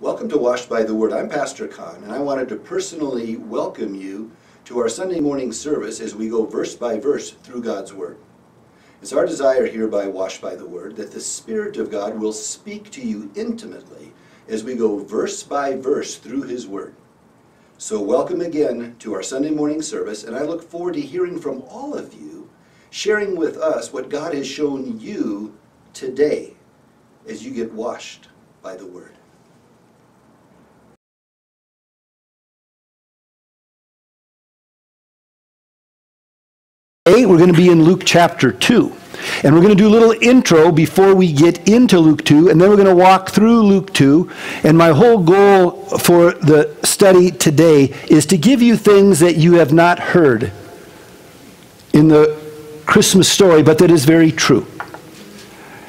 Welcome to Washed by the Word. I'm Pastor Kon, and I wanted to personally welcome you to our Sunday morning service as we go verse by verse through God's Word. It's our desire here by Washed by the Word that the Spirit of God will speak to you intimately as we go verse by verse through His Word. So, welcome again to our Sunday morning service, and I look forward to hearing from all of you, sharing with us what God has shown you today as you get washed by the Word. We're going to be in Luke chapter 2. And we're going to do a little intro before we get into Luke 2, and then we're going to walk through Luke 2. And my whole goal for the study today is to give you things that you have not heard in the Christmas story, but that is very true.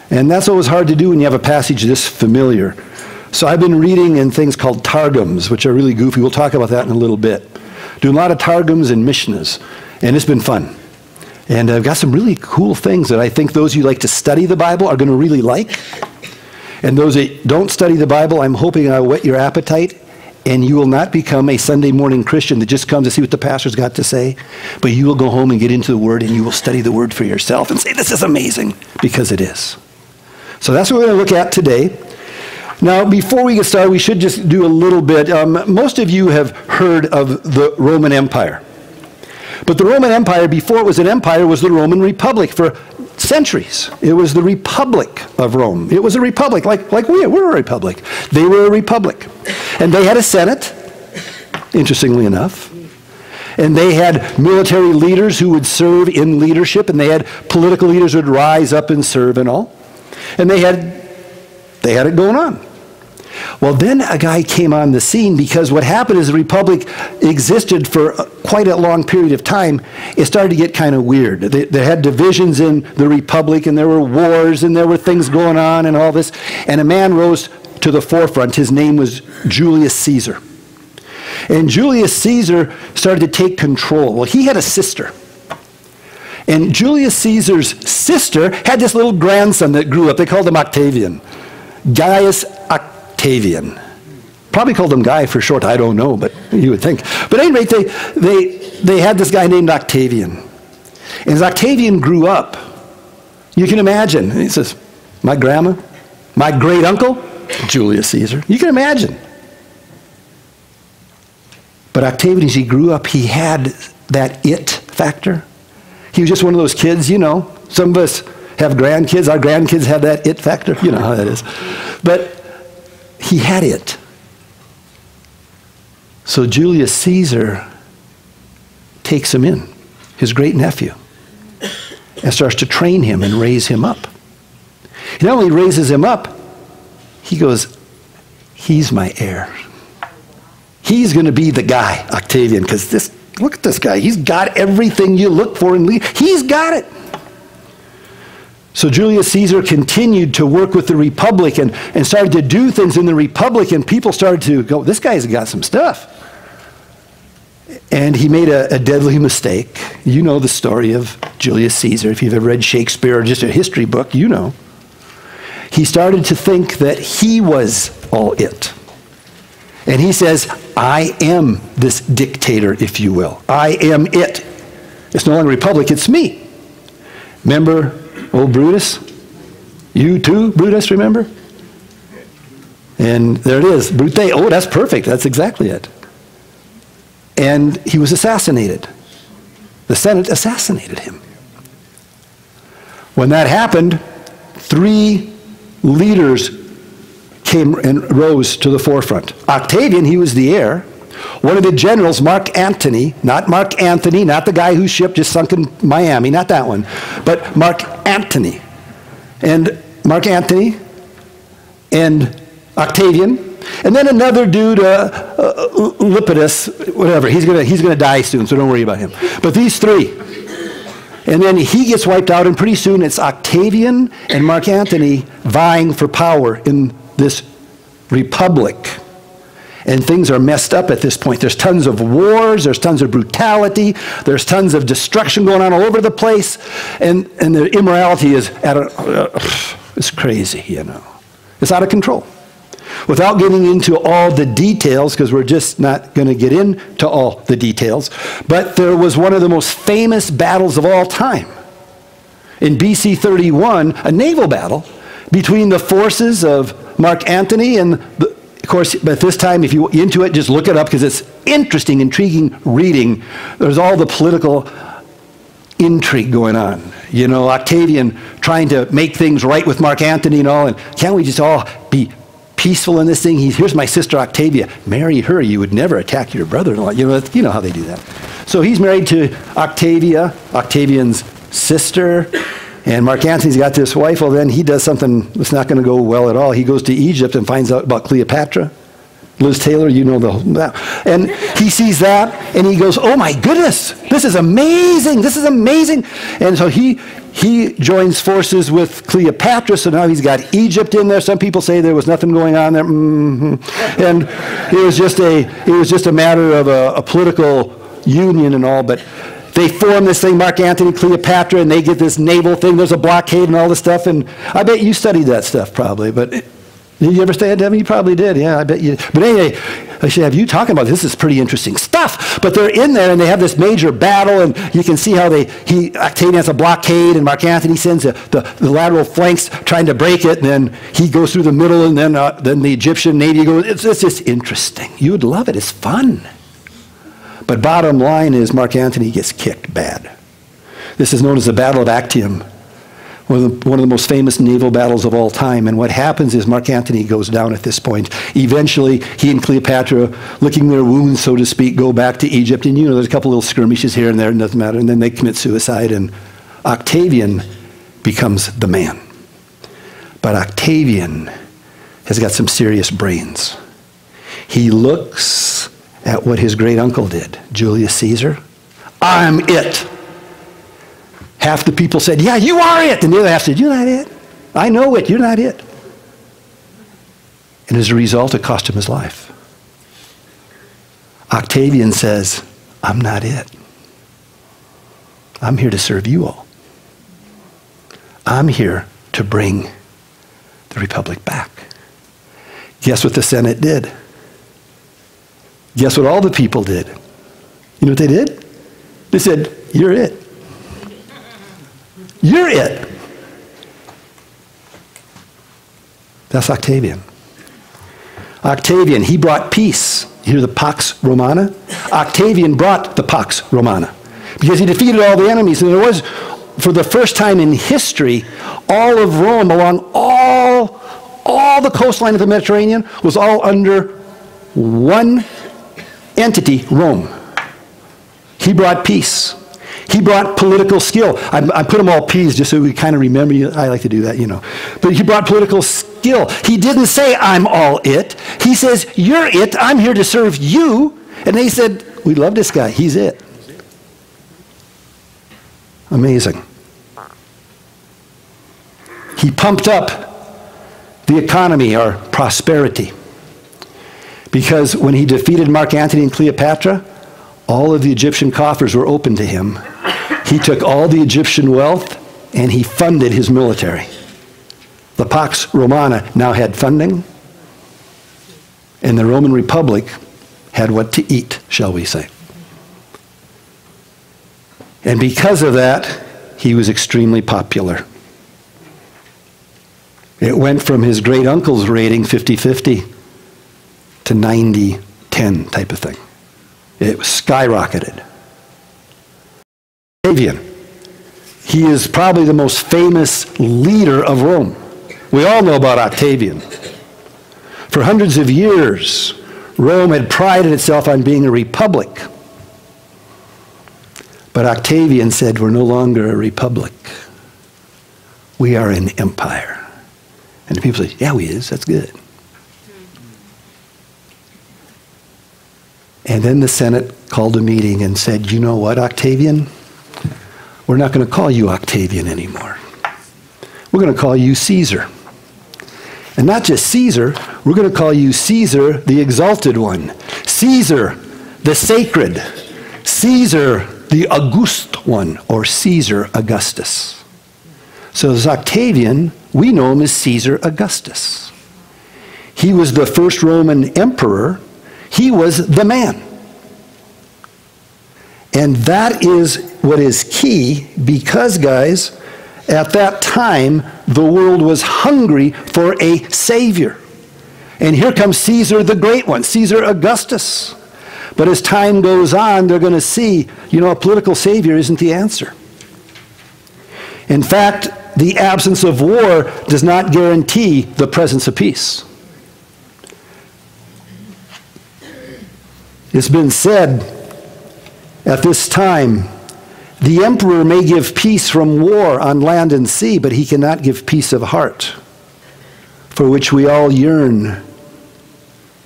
And that's always hard to do when you have a passage this familiar. So I've been reading in things called Targums, which are really goofy. We'll talk about that in a little bit. Doing a lot of Targums and Mishnahs, and it's been fun. And I've got some really cool things that I think those of you like to study the Bible are going to really like. And those that don't study the Bible, I'm hoping I'll whet your appetite and you will not become a Sunday morning Christian that just comes to see what the pastor's got to say, but you will go home and get into the Word and you will study the Word for yourself and say, This is amazing, because it is. So that's what we're going to look at today. Now, before we get started, we should just do a little bit. Um, most of you have heard of the Roman Empire. But the Roman Empire, before it was an empire, was the Roman Republic for centuries. It was the Republic of Rome. It was a republic, like, like we are. We're a republic. They were a republic. And they had a Senate, interestingly enough. And they had military leaders who would serve in leadership, and they had political leaders who would rise up and serve and all. And they had, they had it going on. Well, then a guy came on the scene because what happened is the republic existed for quite a long period of time. It started to get kind of weird. They, they, had divisions in the republic, and there were wars, and there were things going on, and all this. And a man rose to the forefront. His name was Julius Caesar. And Julius Caesar started to take control. Well, he had a sister. And Julius Caesar's sister had this little grandson that grew up. They called him Octavian. Gaius Octavian. Probably called him Guy for short, I don't know, but you would think. But anyway, they, they, they had this guy named Octavian. And as Octavian grew up, you can imagine, he says, my grandma, my great uncle, Julius Caesar. You can imagine. But Octavian, as he grew up, he had that it factor. He was just one of those kids, you know. Some of us have grandkids. Our grandkids have that it factor. You know how that is. But he had it. So Julius Caesar takes him in, his great nephew, and starts to train him and raise him up. He not only raises him up, he goes, He's my heir. He's going to be the guy, Octavian, because this, look at this guy. He's got everything you look for in leader. He's got it. So Julius Caesar continued to work with the Republic and, and started to do things in the Republic, and people started to go, this guy's got some stuff. And he made a, a, deadly mistake. You know the story of Julius Caesar. If you've ever read Shakespeare or just a history book, you know. He started to think that he was all it. And he says, I am this dictator, if you will. I am it. It's no longer republic, it's me. Remember Oh, Brutus? You too, Brutus, remember? And there it is, Brute. Oh, that's perfect. That's exactly it. And he was assassinated. The Senate assassinated him. When that happened, three leaders came and rose to the forefront. Octavian, he was the heir. One of the generals, Mark Antony, not Mark Anthony, not the guy whose ship just sunk in Miami, not that one, but Mark Antony. And Mark Antony and Octavian, and then another dude, uh, uh, Lepidus, whatever. He's gonna he's gonna die soon, so don't worry about him. But these three, and then he gets wiped out, and pretty soon it's Octavian and Mark Antony vying for power in this republic and things are messed up at this point. There's tons of wars, there's tons of brutality, there's tons of destruction going on all over the place, and, and the immorality is at a, uh, it's crazy, you know. It's out of control. Without getting into all the details, because we're just not going to get into all the details, but there was one of the most famous battles of all time. In BC 31, a naval battle between the forces of Mark Antony and, the, of course, but this time, if you're into it, just look it up because it's interesting, intriguing reading. There's all the political intrigue going on. You know, Octavian trying to make things right with Mark Antony and all, and can't we just all be peaceful in this thing? He's, here's my sister Octavia. Marry her, you would never attack your brother-in-law. You know, you know how they do that. So he's married to Octavia, Octavian's sister, and Mark Antony's got this wife. Well, then he does something that's not going to go well at all. He goes to Egypt and finds out about Cleopatra. Liz Taylor, you know the that. And he sees that and he goes, "Oh my goodness, this is amazing! This is amazing!" And so he he joins forces with Cleopatra. So now he's got Egypt in there. Some people say there was nothing going on there, mm-hmm. and it was just a it was just a matter of a, a political union and all. But they form this thing, Mark Antony, Cleopatra, and they get this naval thing. There's a blockade and all this stuff. And I bet you studied that stuff probably, but. Did you ever stay at Devon? You probably did. Yeah, I bet you. But anyway, I should have you talking about this. this is pretty interesting stuff. But they're in there and they have this major battle, and you can see how they he Octavian has a blockade, and Mark Antony sends the, the, the, lateral flanks trying to break it, and then he goes through the middle, and then uh, then the Egyptian navy goes. It's, it's just interesting. You would love it. It's fun. But bottom line is Mark Antony gets kicked bad. This is known as the Battle of Actium one of, the, one of the most famous naval battles of all time. And what happens is Mark Antony goes down at this point. Eventually, he and Cleopatra, licking their wounds, so to speak, go back to Egypt. And you know, there's a couple little skirmishes here and there, it doesn't matter. And then they commit suicide, and Octavian becomes the man. But Octavian has got some serious brains. He looks at what his great uncle did, Julius Caesar. I'm it. Half the people said, Yeah, you are it. And the other half said, You're not it. I know it. You're not it. And as a result, it cost him his life. Octavian says, I'm not it. I'm here to serve you all. I'm here to bring the republic back. Guess what the Senate did? Guess what all the people did? You know what they did? They said, You're it. You're it. That's Octavian. Octavian, he brought peace. You hear the Pax Romana? Octavian brought the Pax Romana because he defeated all the enemies. And there was, for the first time in history, all of Rome along all, all the coastline of the Mediterranean was all under one entity, Rome. He brought peace. He brought political skill. I, I put them all P's just so we kind of remember. You. I like to do that, you know. But he brought political skill. He didn't say, I'm all it. He says, You're it. I'm here to serve you. And they said, We love this guy. He's it. Amazing. He pumped up the economy or prosperity. Because when he defeated Mark Antony and Cleopatra, all of the Egyptian coffers were open to him. He took all the Egyptian wealth and he funded his military. The Pax Romana now had funding, and the Roman Republic had what to eat, shall we say. And because of that, he was extremely popular. It went from his great uncle's rating 50 50 to 90 10 type of thing. It skyrocketed. Octavian. He is probably the most famous leader of Rome. We all know about Octavian. For hundreds of years, Rome had prided itself on being a republic. But Octavian said, We're no longer a republic. We are an empire. And the people say, Yeah, we is. That's good. And then the Senate called a meeting and said, You know what, Octavian? We're not going to call you Octavian anymore. We're going to call you Caesar. And not just Caesar, we're going to call you Caesar, the exalted one. Caesar, the sacred. Caesar, the august one, or Caesar Augustus. So as Octavian, we know him as Caesar Augustus. He was the first Roman emperor. He was the man. And that is what is key because, guys, at that time, the world was hungry for a savior. And here comes Caesar the Great One, Caesar Augustus. But as time goes on, they're going to see, you know, a political savior isn't the answer. In fact, the absence of war does not guarantee the presence of peace. It's been said at this time the emperor may give peace from war on land and sea, but he cannot give peace of heart, for which we all yearn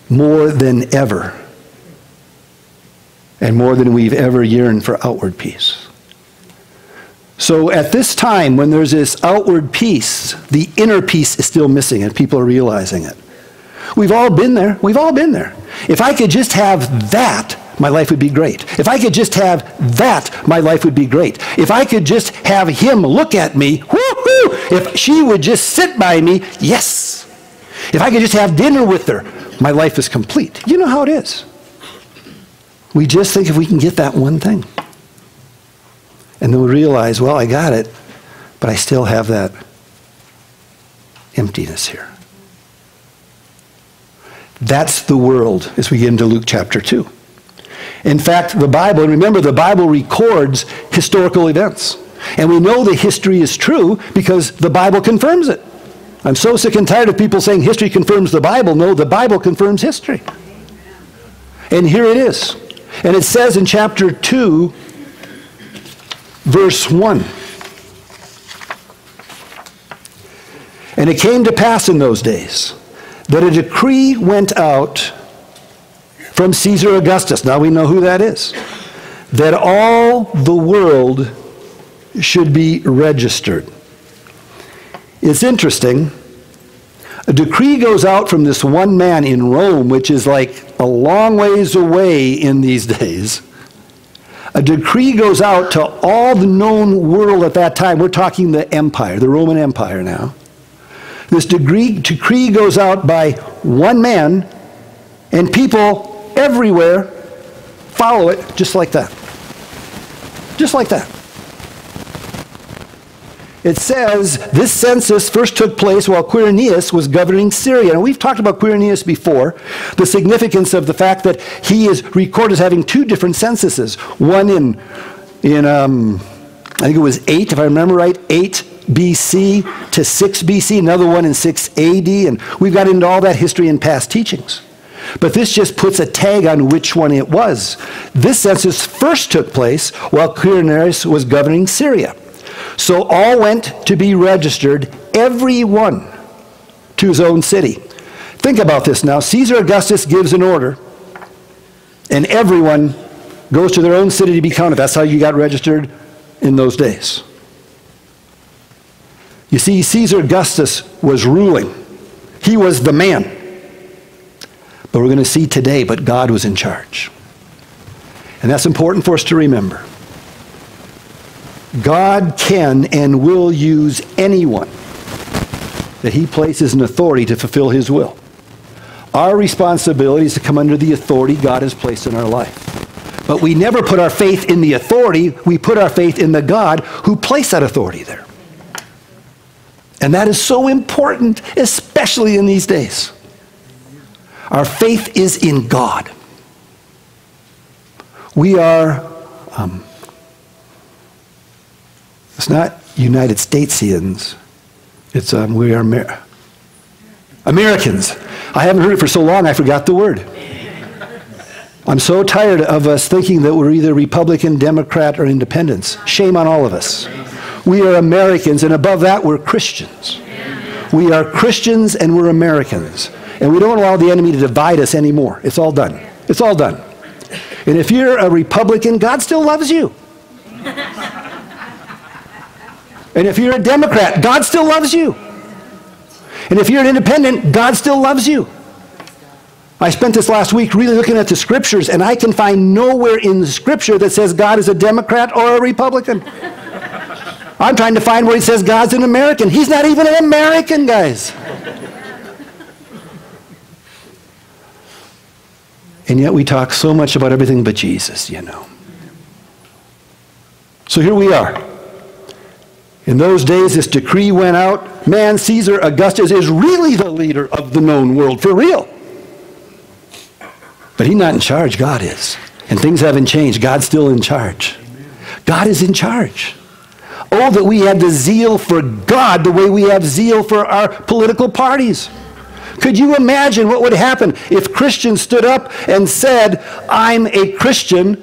more than ever, and more than we've ever yearned for outward peace. So at this time, when there's this outward peace, the inner peace is still missing, and people are realizing it. We've all been there. We've all been there. If I could just have that, my life would be great. If I could just have that, my life would be great. If I could just have him look at me, whoo-hoo, if she would just sit by me, yes. If I could just have dinner with her, my life is complete. You know how it is. We just think if we can get that one thing. And then we realize, well, I got it, but I still have that emptiness here. That's the world as we get into Luke chapter 2. In fact, the Bible, remember, the Bible records historical events. And we know the history is true because the Bible confirms it. I'm so sick and tired of people saying history confirms the Bible. No, the Bible confirms history. And here it is. And it says in chapter 2, verse 1. And it came to pass in those days that a decree went out from Caesar Augustus. Now we know who that is. That all the world should be registered. It's interesting. A decree goes out from this one man in Rome, which is like a long ways away in these days. A decree goes out to all the known world at that time. We're talking the empire, the Roman Empire now. This decree, decree goes out by one man, and people everywhere follow it just like that. Just like that. It says this census first took place while Quirinius was governing Syria. And we've talked about Quirinius before, the significance of the fact that he is recorded as having two different censuses. One in, in um, I think it was 8, if I remember right, 8 BC to 6 BC, another one in 6 AD. And we've got into all that history in past teachings. But this just puts a tag on which one it was. This census first took place while Quirinius was governing Syria. So all went to be registered, every one to his own city. Think about this now. Caesar Augustus gives an order, and everyone goes to their own city to be counted. That's how you got registered in those days. You see, Caesar Augustus was ruling, he was the man. But we're going to see today, but God was in charge. And that's important for us to remember. God can and will use anyone that he places in authority to fulfill his will. Our responsibility is to come under the authority God has placed in our life. But we never put our faith in the authority, we put our faith in the God who placed that authority there. And that is so important, especially in these days. Our faith is in God. We are, um, it's not United Statesians, it's um, we are Amer- Americans. I haven't heard it for so long, I forgot the word. I'm so tired of us thinking that we're either Republican, Democrat, or independents. Shame on all of us. We are Americans, and above that, we're Christians. We are Christians and we're Americans. And we don't allow the enemy to divide us anymore. It's all done. It's all done. And if you're a Republican, God still loves you. And if you're a Democrat, God still loves you. And if you're an independent, God still loves you. I spent this last week really looking at the scriptures, and I can find nowhere in the scripture that says God is a Democrat or a Republican. I'm trying to find where he says God's an American. He's not even an American, guys. And yet we talk so much about everything but Jesus, you know. So here we are. In those days, this decree went out. Man, Caesar Augustus is really the leader of the known world, for real. But he's not in charge, God is. And things haven't changed. God's still in charge. God is in charge. Oh, that we had the zeal for God the way we have zeal for our political parties. Could you imagine what would happen if Christians stood up and said, I'm a Christian,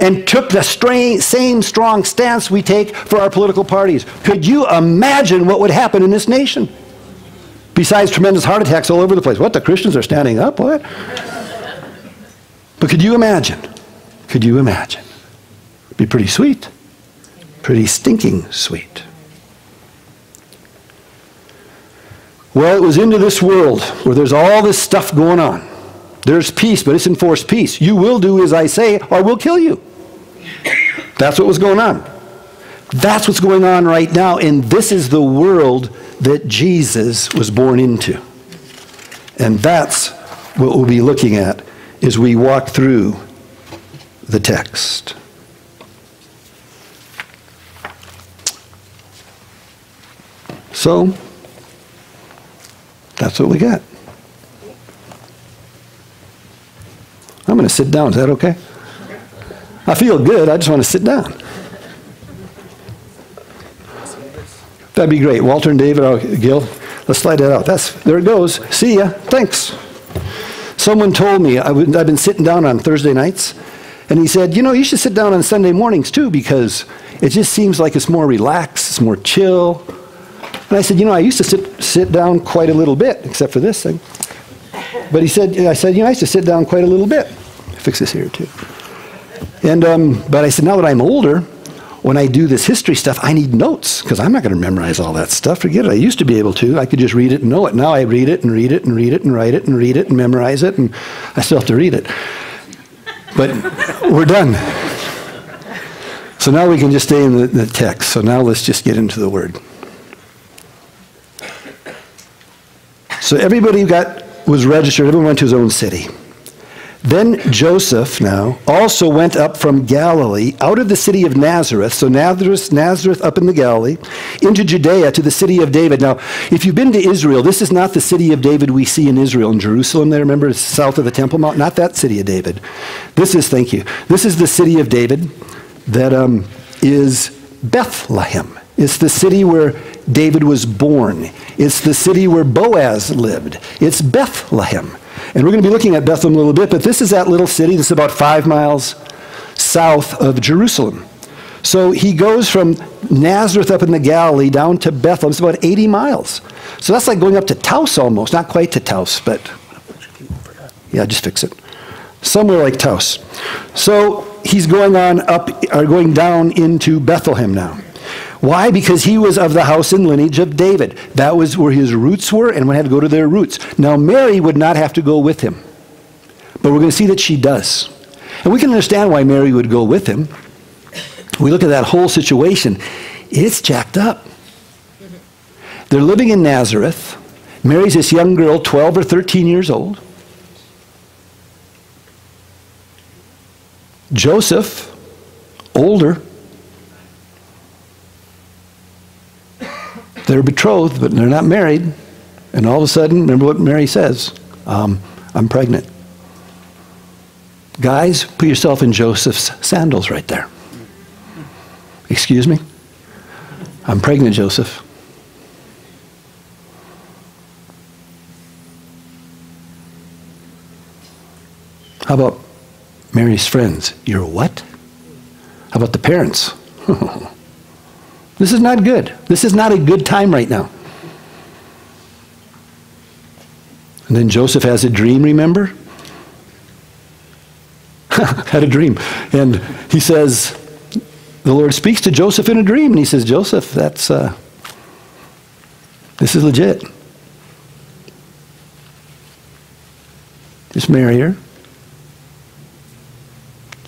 and took the same strong stance we take for our political parties? Could you imagine what would happen in this nation? Besides tremendous heart attacks all over the place. What, the Christians are standing up? What? But could you imagine? Could you imagine? It'd be pretty sweet. Pretty stinking sweet. Well, it was into this world where there's all this stuff going on. There's peace, but it's enforced peace. You will do as I say, or we'll kill you. That's what was going on. That's what's going on right now, and this is the world that Jesus was born into. And that's what we'll be looking at as we walk through the text. So, that's what we got. I'm going to sit down. Is that okay? I feel good. I just want to sit down. That'd be great. Walter and David, Gil, let's slide that out. That's there it goes. See ya. Thanks. Someone told me I have been sitting down on Thursday nights, and he said, you know, you should sit down on Sunday mornings too because it just seems like it's more relaxed, it's more chill. And I said, you know, I used to sit, sit down quite a little bit, except for this thing. But he said, I said, you know, I used to sit down quite a little bit. Fix this here too. And, um, but I said, now that I'm older, when I do this history stuff, I need notes because I'm not going to memorize all that stuff. Forget it. I used to be able to. I could just read it and know it. Now I read it and read it and read it and write it and read it and memorize it, and I still have to read it. But we're done. So now we can just stay in the, the text. So now let's just get into the word. So everybody got was registered. Everyone went to his own city. Then Joseph now also went up from Galilee out of the city of Nazareth, so Nazareth, Nazareth up in the Galilee, into Judea to the city of David. Now, if you've been to Israel, this is not the city of David we see in Israel, in Jerusalem there, remember, it's south of the Temple Mount, not that city of David. This is, thank you, this is the city of David that um, is Bethlehem. It's the city where David was born. It's the city where Boaz lived. It's Bethlehem. And we're going to be looking at Bethlehem a little bit, but this is that little city that's about five miles south of Jerusalem. So he goes from Nazareth up in the Galilee down to Bethlehem. It's about 80 miles. So that's like going up to Taos almost. Not quite to Taos, but yeah, just fix it. Somewhere like Taos. So he's going on up, or going down into Bethlehem now. Why? Because he was of the house and lineage of David. That was where his roots were, and one had to go to their roots. Now, Mary would not have to go with him, but we're going to see that she does. And we can understand why Mary would go with him. We look at that whole situation, it's jacked up. They're living in Nazareth. Mary's this young girl, 12 or 13 years old. Joseph, older. They're betrothed, but they're not married. And all of a sudden, remember what Mary says um, I'm pregnant. Guys, put yourself in Joseph's sandals right there. Excuse me? I'm pregnant, Joseph. How about Mary's friends? You're what? How about the parents? This is not good. This is not a good time right now. And then Joseph has a dream, remember? Had a dream. And he says, the Lord speaks to Joseph in a dream, and he says, Joseph, that's, uh, this is legit. Just marry her.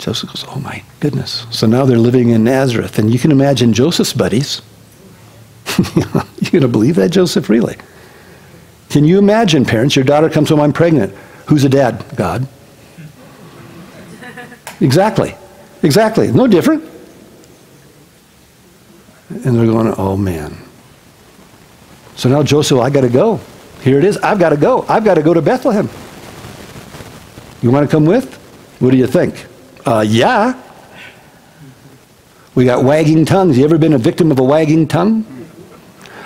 Joseph goes, Oh my goodness. So now they're living in Nazareth. And you can imagine Joseph's buddies. you going to believe that, Joseph? Really? Can you imagine, parents? Your daughter comes home, I'm pregnant. Who's the dad? God. Exactly. Exactly. No different. And they're going, oh man. So now Joseph, I got to go. Here it is. I've got to go. I've got to go to Bethlehem. You want to come with? What do you think? Uh, yeah. We got wagging tongues. You ever been a victim of a wagging tongue?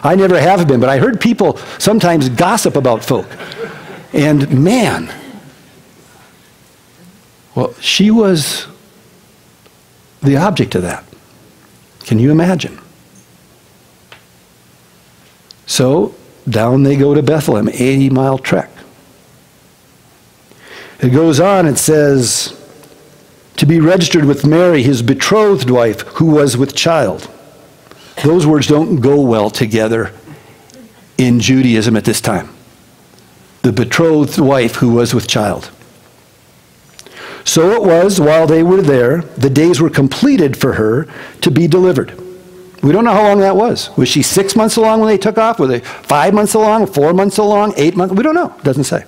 I never have been, but I heard people sometimes gossip about folk. And man, well, she was the object of that. Can you imagine? So down they go to Bethlehem, 80 mile trek. It goes on, it says, to be registered with Mary, his betrothed wife, who was with child. Those words don't go well together in Judaism at this time. The betrothed wife who was with child. So it was while they were there, the days were completed for her to be delivered. We don't know how long that was. Was she six months along when they took off? Were they five months along, four months along, eight months? We don't know. It doesn't say.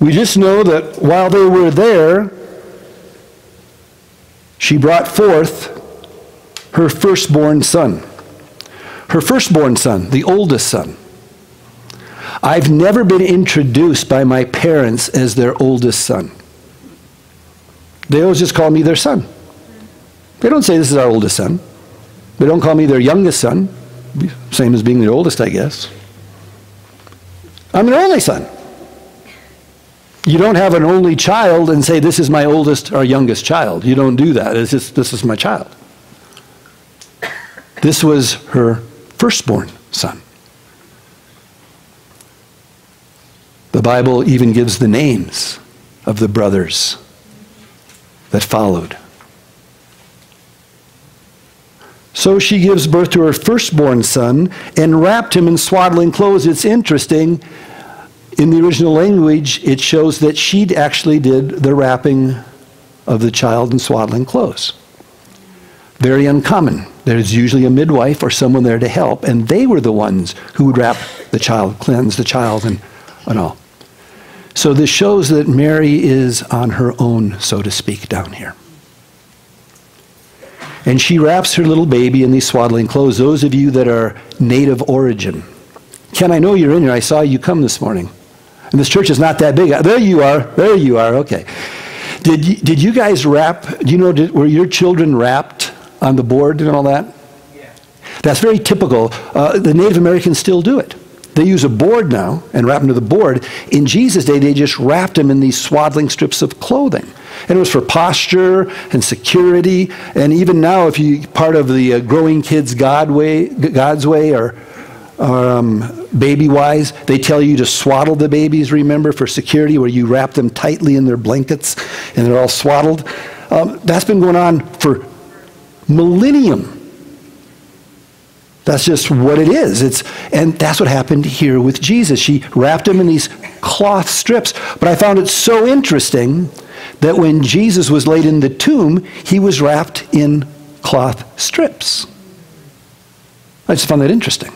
We just know that while they were there, she brought forth her firstborn son. Her firstborn son, the oldest son. I've never been introduced by my parents as their oldest son. They always just call me their son. They don't say this is our oldest son. They don't call me their youngest son, same as being their oldest, I guess. I'm their only son. You don't have an only child and say, This is my oldest or youngest child. You don't do that. It's just, This is my child. This was her firstborn son. The Bible even gives the names of the brothers that followed. So she gives birth to her firstborn son and wrapped him in swaddling clothes. It's interesting. In the original language, it shows that she actually did the wrapping of the child in swaddling clothes. Very uncommon. There's usually a midwife or someone there to help, and they were the ones who would wrap the child, cleanse the child, and, and all. So this shows that Mary is on her own, so to speak, down here. And she wraps her little baby in these swaddling clothes. Those of you that are native origin. Ken, I know you're in here. I saw you come this morning. And this church is not that big. There you are. There you are. Okay. Did you, did you guys wrap, do you know, did, were your children wrapped on the board and all that? Yeah. That's very typical. Uh, the Native Americans still do it. They use a board now and wrap them to the board. In Jesus' day, they just wrapped them in these swaddling strips of clothing. And it was for posture and security. And even now, if you part of the uh, growing kids God way, God's way or, or um, baby wise, they tell you to swaddle the babies, remember, for security, where you wrap them tightly in their blankets and they're all swaddled. Um, that's been going on for millennium. That's just what it is. It's, and that's what happened here with Jesus. She wrapped him in these cloth strips. But I found it so interesting that when Jesus was laid in the tomb, he was wrapped in cloth strips. I just found that interesting.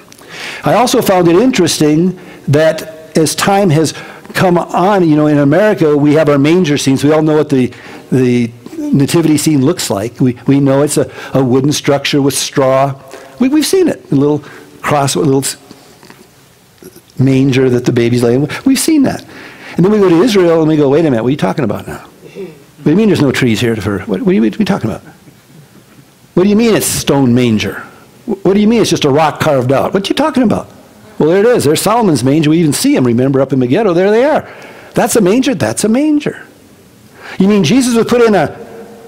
I also found it interesting that as time has come on, you know, in America, we have our manger scenes. We all know what the, the nativity scene looks like. We, we know it's a, a wooden structure with straw we, we've seen it. A little cross, a little manger that the baby's laying. We've seen that. And then we go to Israel and we go, wait a minute, what are you talking about now? What do you mean there's no trees here for, what, what, are, you, what are you talking about? What do you mean it's stone manger? What do you mean it's just a rock carved out? What are you talking about? Well, there it is. There's Solomon's manger. We even see him, remember, up in Megiddo. There they are. That's a manger. That's a manger. You mean Jesus was put in a,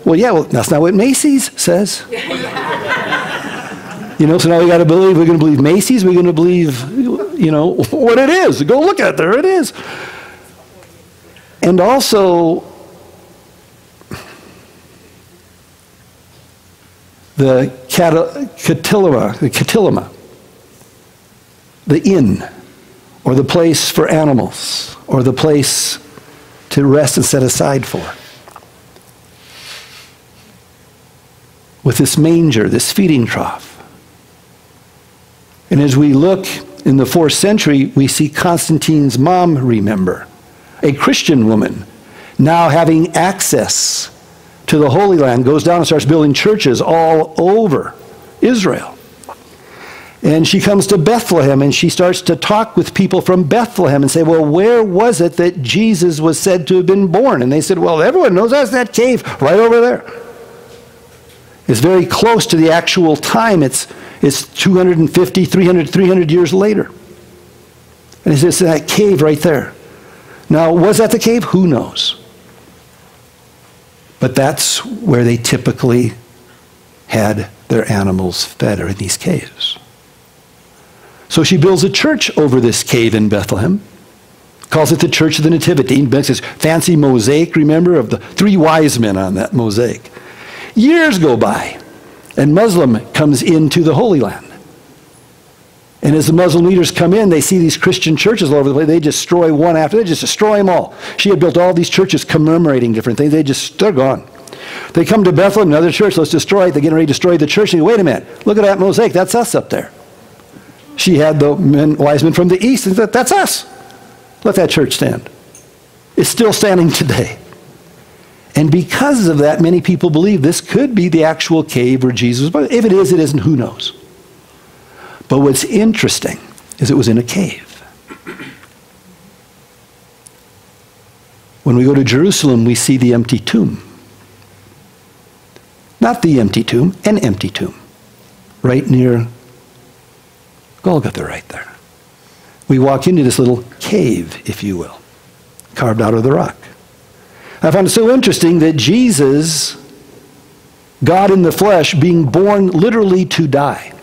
well, yeah, well, that's not what Macy's says. You know, so now we got to believe, we're going to believe Macy's, we're going to believe, you know, what it is. Go look at it, there it is. And also, the katilima, the katilima, the inn, or the place for animals, or the place to rest and set aside for. With this manger, this feeding trough. And as we look in the fourth century, we see Constantine's mom, remember, a Christian woman, now having access to the Holy Land, goes down and starts building churches all over Israel. And she comes to Bethlehem and she starts to talk with people from Bethlehem and say, Well, where was it that Jesus was said to have been born? And they said, Well, everyone knows that's that cave right over there. It's very close to the actual time. It's, it's 250, 300, 300 years later. And it's that cave right there. Now, was that the cave? Who knows? But that's where they typically had their animals fed, or in these caves. So she builds a church over this cave in Bethlehem, calls it the Church of the Nativity, makes this fancy mosaic, remember, of the three wise men on that mosaic. Years go by, and Muslim comes into the Holy Land. And as the Muslim leaders come in, they see these Christian churches all over the place. They destroy one after, they just destroy them all. She had built all these churches commemorating different things. They just, they're gone. They come to Bethlehem, another church, let's destroy it. They're getting ready to destroy the church. And wait a minute, look at that mosaic. That's us up there. She had the men, wise men from the east and said, That's us. Let that church stand. It's still standing today. And because of that, many people believe this could be the actual cave where Jesus was. But If it is, it isn't, who knows? But what's interesting is it was in a cave. When we go to Jerusalem, we see the empty tomb. Not the empty tomb, an empty tomb, right near Golgotha right there. We walk into this little cave, if you will, carved out of the rock. I found it so interesting that Jesus, God in the flesh, being born literally to die.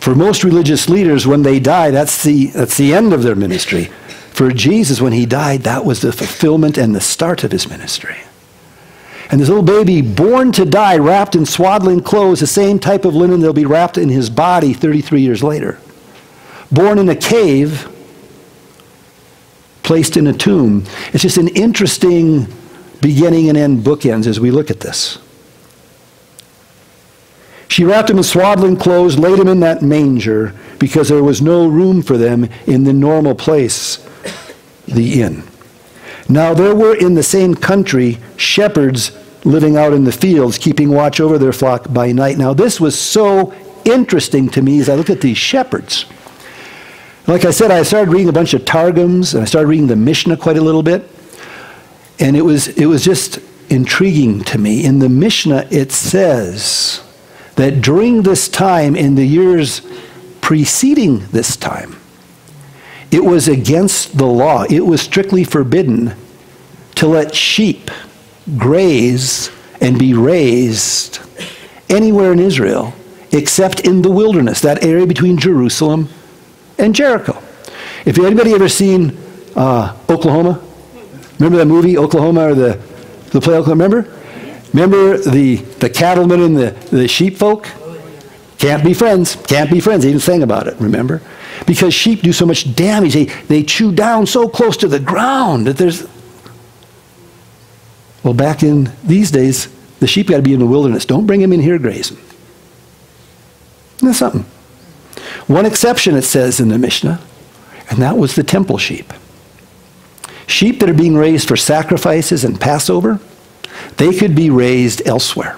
For most religious leaders, when they die, that's the, that's the end of their ministry. For Jesus, when he died, that was the fulfillment and the start of his ministry. And this little baby born to die, wrapped in swaddling clothes, the same type of linen that'll be wrapped in his body 33 years later. Born in a cave, placed in a tomb. It's just an interesting beginning and end bookends as we look at this. She wrapped him in swaddling clothes, laid him in that manger, because there was no room for them in the normal place, the inn. Now there were in the same country shepherds living out in the fields, keeping watch over their flock by night. Now, this was so interesting to me as I looked at these shepherds. Like I said, I started reading a bunch of Targums, and I started reading the Mishnah quite a little bit. And it was, it was just intriguing to me. In the Mishnah, it says that during this time, in the years preceding this time, it was against the law. It was strictly forbidden to let sheep graze and be raised anywhere in Israel except in the wilderness, that area between Jerusalem and Jericho. If anybody ever seen uh, Oklahoma, remember that movie Oklahoma or the the play Oklahoma? Remember? Remember the the cattlemen and the the sheep folk? Can't be friends. Can't be friends. They even sang about it. Remember? Because sheep do so much damage. They they chew down so close to the ground that there's well, back in these days, the sheep got to be in the wilderness. Don't bring them in here grazing. That's something. One exception, it says in the Mishnah, and that was the temple sheep. Sheep that are being raised for sacrifices and Passover, they could be raised elsewhere,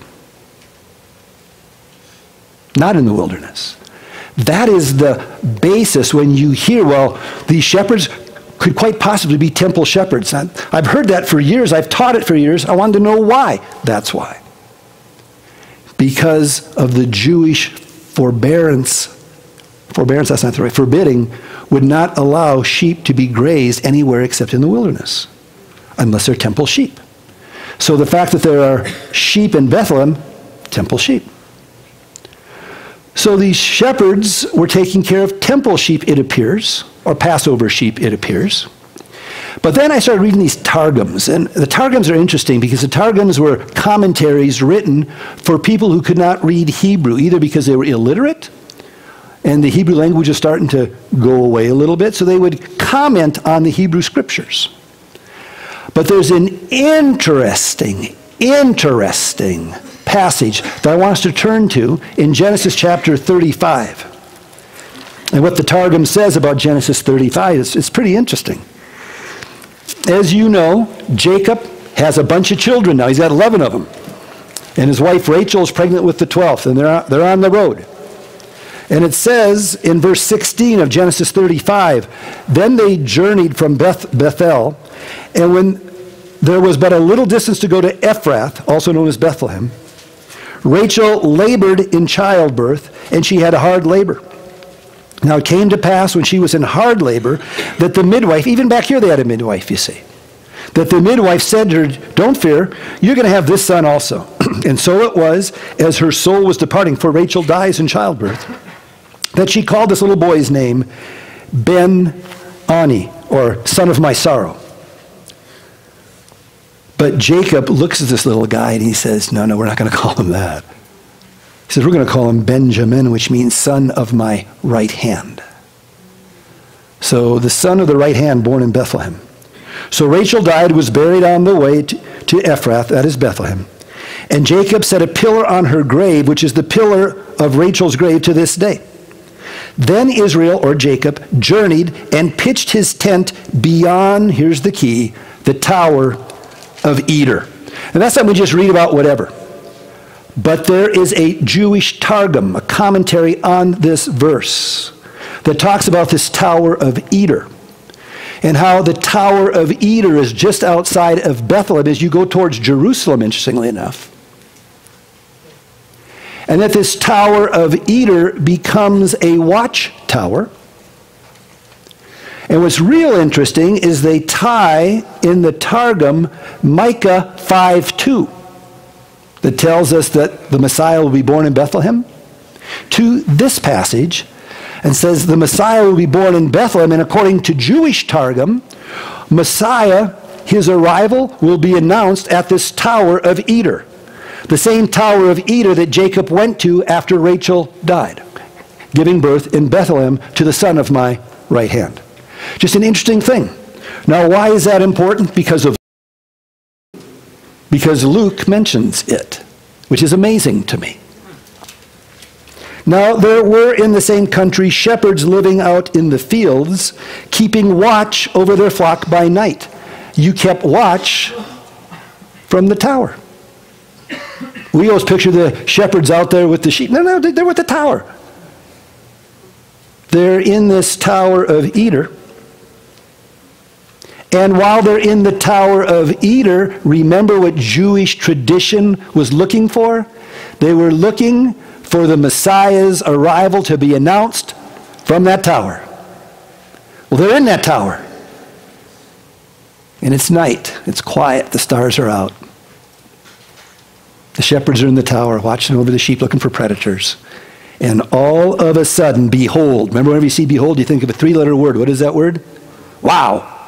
not in the wilderness. That is the basis when you hear, well, these shepherds could quite possibly be temple shepherds. I've heard that for years. I've taught it for years. I wanted to know why. That's why. Because of the Jewish forbearance, forbearance, that's not the right, forbidding, would not allow sheep to be grazed anywhere except in the wilderness, unless they're temple sheep. So the fact that there are sheep in Bethlehem, temple sheep. So these shepherds were taking care of temple sheep, it appears, or Passover sheep, it appears. But then I started reading these Targums, and the Targums are interesting because the Targums were commentaries written for people who could not read Hebrew, either because they were illiterate and the Hebrew language is starting to go away a little bit, so they would comment on the Hebrew scriptures. But there's an interesting, interesting passage that I want us to turn to in Genesis chapter 35. And what the Targum says about Genesis 35 is, is pretty interesting. As you know, Jacob has a bunch of children now. He's got 11 of them. And his wife Rachel is pregnant with the 12th, and they're, they're on the road. And it says in verse 16 of Genesis 35 Then they journeyed from Beth, Bethel, and when there was but a little distance to go to Ephrath, also known as Bethlehem, Rachel labored in childbirth, and she had a hard labor. Now it came to pass when she was in hard labor that the midwife, even back here they had a midwife, you see, that the midwife said to her, Don't fear, you're going to have this son also. and so it was, as her soul was departing, for Rachel dies in childbirth, that she called this little boy's name Ben Ani, or son of my sorrow. But Jacob looks at this little guy and he says, No, no, we're not going to call him that. He says, We're going to call him Benjamin, which means son of my right hand. So the son of the right hand born in Bethlehem. So Rachel died, was buried on the way to, to Ephrath, that is Bethlehem. And Jacob set a pillar on her grave, which is the pillar of Rachel's grave to this day. Then Israel, or Jacob, journeyed and pitched his tent beyond, here's the key, the tower of Eder. And that's not we just read about whatever. But there is a Jewish Targum, a commentary on this verse, that talks about this Tower of Eder and how the Tower of Eder is just outside of Bethlehem as you go towards Jerusalem, interestingly enough. And that this Tower of Eder becomes a watchtower and what's real interesting is they tie in the Targum Micah 5:2 that tells us that the Messiah will be born in Bethlehem to this passage and says the Messiah will be born in Bethlehem. And according to Jewish Targum, Messiah, his arrival, will be announced at this Tower of Eder, the same Tower of Eder that Jacob went to after Rachel died, giving birth in Bethlehem to the son of my right hand. Just an interesting thing. Now, why is that important? Because of because Luke mentions it, which is amazing to me. Now, there were in the same country shepherds living out in the fields, keeping watch over their flock by night. You kept watch from the tower. We always picture the shepherds out there with the sheep. No, no, they're with the tower. They're in this tower of Eder. And while they're in the Tower of Eder, remember what Jewish tradition was looking for? They were looking for the Messiah's arrival to be announced from that tower. Well, they're in that tower. And it's night, it's quiet, the stars are out. The shepherds are in the tower watching over the sheep looking for predators. And all of a sudden, behold, remember whenever you see behold, you think of a three letter word. What is that word? Wow.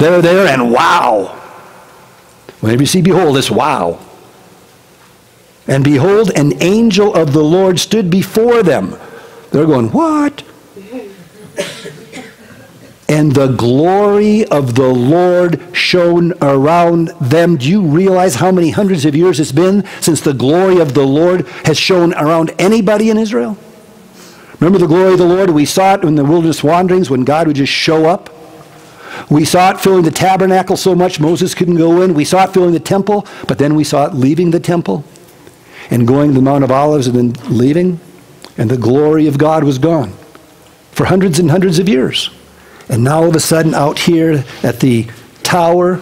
They're there and wow. Whenever you see behold, it's wow. And behold, an angel of the Lord stood before them. They're going, What? and the glory of the Lord shone around them. Do you realize how many hundreds of years it's been since the glory of the Lord has shone around anybody in Israel? Remember the glory of the Lord? We saw it in the wilderness wanderings when God would just show up. We saw it filling the tabernacle so much Moses couldn't go in. We saw it filling the temple, but then we saw it leaving the temple and going to the Mount of Olives and then leaving, and the glory of God was gone for hundreds and hundreds of years. And now all of a sudden, out here at the tower,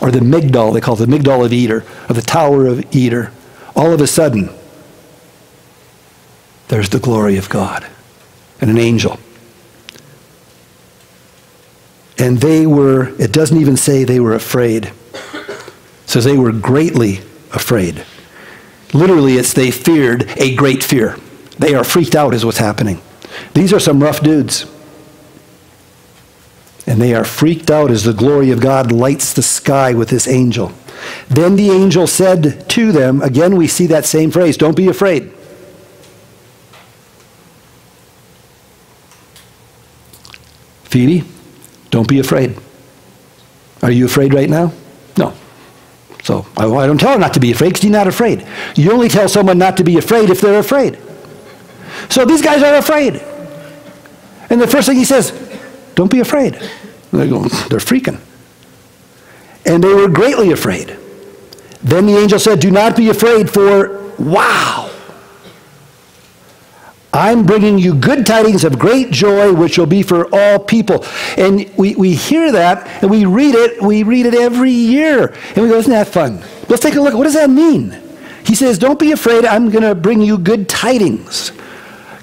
or the Migdal, they call it the Migdal of Eder, or the Tower of Eder, all of a sudden, there's the glory of God and an angel. And they were, it doesn't even say they were afraid. Says they were greatly afraid. Literally, it's they feared a great fear. They are freaked out, is what's happening. These are some rough dudes. And they are freaked out as the glory of God lights the sky with this angel. Then the angel said to them, again, we see that same phrase don't be afraid. Phoebe, don't be afraid. Are you afraid right now? No. So I, I don't tell her not to be afraid because you're not afraid. You only tell someone not to be afraid if they're afraid. So these guys are afraid. And the first thing he says, don't be afraid. And they go, they're freaking. And they were greatly afraid. Then the angel said, Do not be afraid, for wow! I'm bringing you good tidings of great joy, which will be for all people. And we, we hear that and we read it. We read it every year. And we go, Isn't that fun? Let's take a look. What does that mean? He says, Don't be afraid. I'm going to bring you good tidings.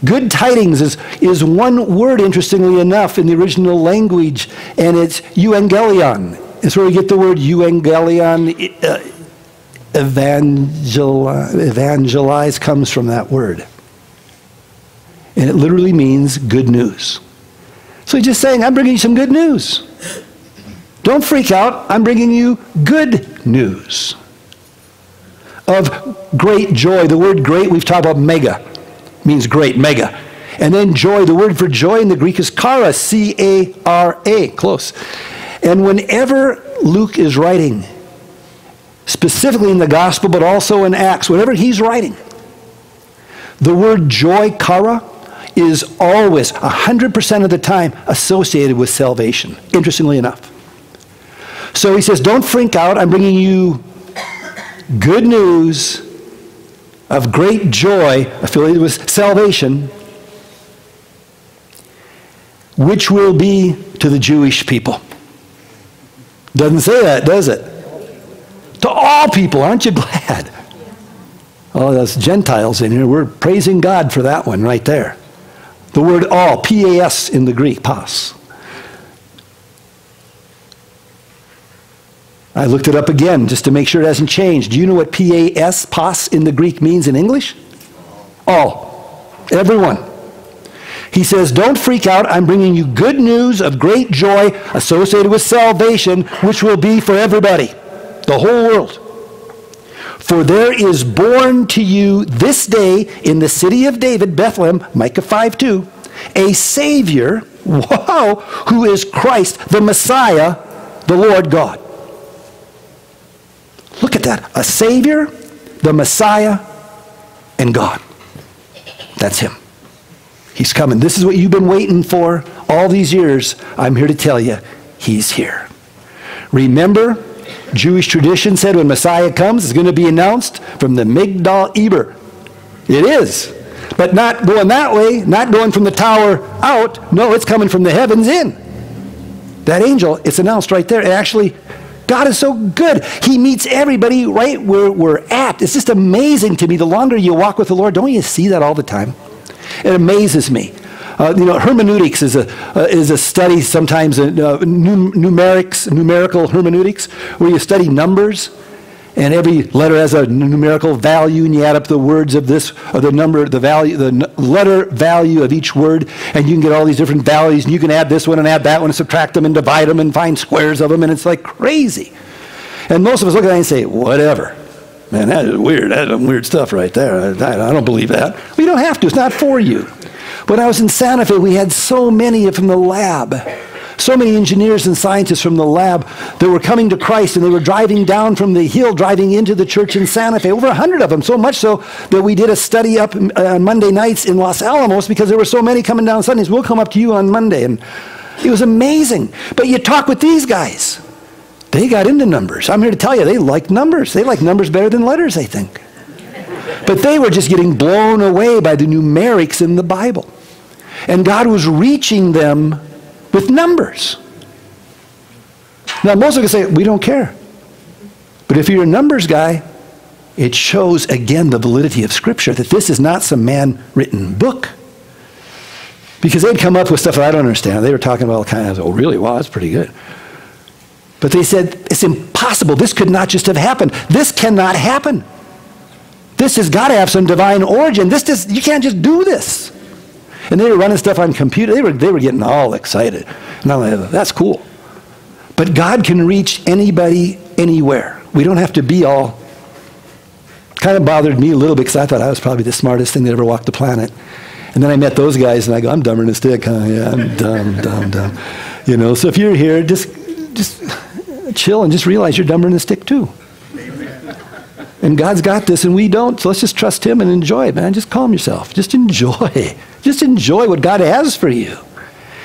Good tidings is, is one word, interestingly enough, in the original language, and it's euangelion. It's where we get the word euangelion. Uh, evangel, evangelize comes from that word and it literally means good news. So he's just saying, I'm bringing you some good news. Don't freak out. I'm bringing you good news of great joy. The word great, we've talked about mega, means great, mega. And then joy, the word for joy in the Greek is chara, C A R A, close. And whenever Luke is writing, specifically in the gospel, but also in Acts, whenever he's writing, the word joy, chara, is always, 100% of the time, associated with salvation, interestingly enough. So he says, Don't freak out. I'm bringing you good news of great joy affiliated with salvation, which will be to the Jewish people. Doesn't say that, does it? To all people, aren't you glad? Oh, those Gentiles in here, we're praising God for that one right there. The word all, P-A-S in the Greek, pas. I looked it up again just to make sure it hasn't changed. Do you know what P-A-S, pas, in the Greek means in English? All. Everyone. He says, Don't freak out. I'm bringing you good news of great joy associated with salvation, which will be for everybody, the whole world. For there is born to you this day in the city of David, Bethlehem, Micah 5 2, a Savior, wow, who is Christ, the Messiah, the Lord God. Look at that. A Savior, the Messiah, and God. That's Him. He's coming. This is what you've been waiting for all these years. I'm here to tell you, He's here. Remember, Jewish tradition said when Messiah comes, it's going to be announced from the Migdal Eder. It is. But not going that way, not going from the tower out. No, it's coming from the heavens in. That angel, it's announced right there. It actually, God is so good. He meets everybody right where we're at. It's just amazing to me. The longer you walk with the Lord, don't you see that all the time? It amazes me. Uh, you know, hermeneutics is a, uh, is a study sometimes, uh, num- numerics, numerical hermeneutics, where you study numbers, and every letter has a numerical value, and you add up the words of this, or the number, the value, the n- letter value of each word, and you can get all these different values, and you can add this one and add that one, and subtract them and divide them and find squares of them, and it's like crazy. And most of us look at that and say, whatever. Man, that is weird. That's weird stuff right there. I, I don't believe that. You don't have to. It's not for you. When I was in Santa Fe, we had so many from the lab. So many engineers and scientists from the lab that were coming to Christ and they were driving down from the hill, driving into the church in Santa Fe. Over a hundred of them, so much so that we did a study up uh, on Monday nights in Los Alamos because there were so many coming down Sundays. We'll come up to you on Monday. And it was amazing. But you talk with these guys. They got into numbers. I'm here to tell you, they like numbers. They like numbers better than letters, I think. But they were just getting blown away by the numerics in the Bible. And God was reaching them with numbers. Now, most of us say, we don't care. But if you're a numbers guy, it shows again the validity of Scripture that this is not some man written book. Because they'd come up with stuff that I don't understand. They were talking about all kinds of, oh, really? Wow, that's pretty good. But they said, it's impossible. This could not just have happened. This cannot happen. This has got to have some divine origin. This just, you can't just do this. And they were running stuff on computer. They were, they were getting all excited. And I'm like, that's cool. But God can reach anybody anywhere. We don't have to be all. Kind of bothered me a little bit because I thought I was probably the smartest thing that ever walked the planet. And then I met those guys and I go, I'm dumber than a stick, huh? Yeah, I'm dumb, dumb, dumb. You know, so if you're here, just, just chill and just realize you're dumber than a stick too. And God's got this and we don't. So let's just trust Him and enjoy it, man. Just calm yourself. Just enjoy. Just enjoy what God has for you.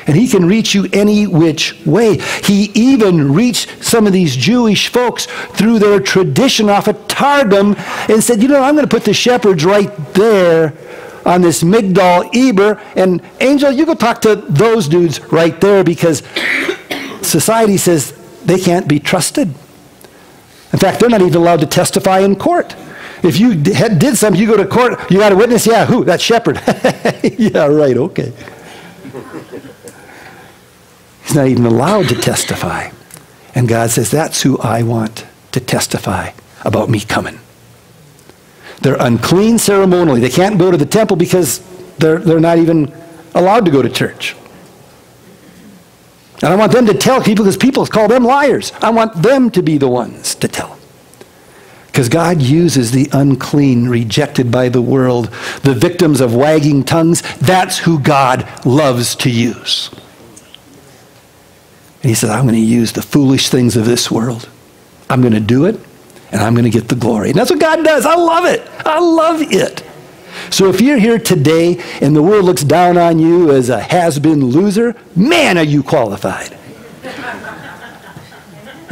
And he can reach you any which way. He even reached some of these Jewish folks through their tradition off of Targum and said, you know, I'm going to put the shepherds right there on this Migdal Eder. And Angel, you go talk to those dudes right there because society says they can't be trusted. In fact, they're not even allowed to testify in court. If you did something, you go to court, you got a witness? Yeah, who? That shepherd. yeah, right, okay. He's not even allowed to testify. And God says, That's who I want to testify about me coming. They're unclean ceremonially. They can't go to the temple because they're, they're not even allowed to go to church. And I want them to tell people because people call them liars. I want them to be the ones to tell. Because God uses the unclean, rejected by the world, the victims of wagging tongues. That's who God loves to use. And He says, I'm going to use the foolish things of this world. I'm going to do it, and I'm going to get the glory. And that's what God does. I love it. I love it. So if you're here today and the world looks down on you as a has been loser, man, are you qualified.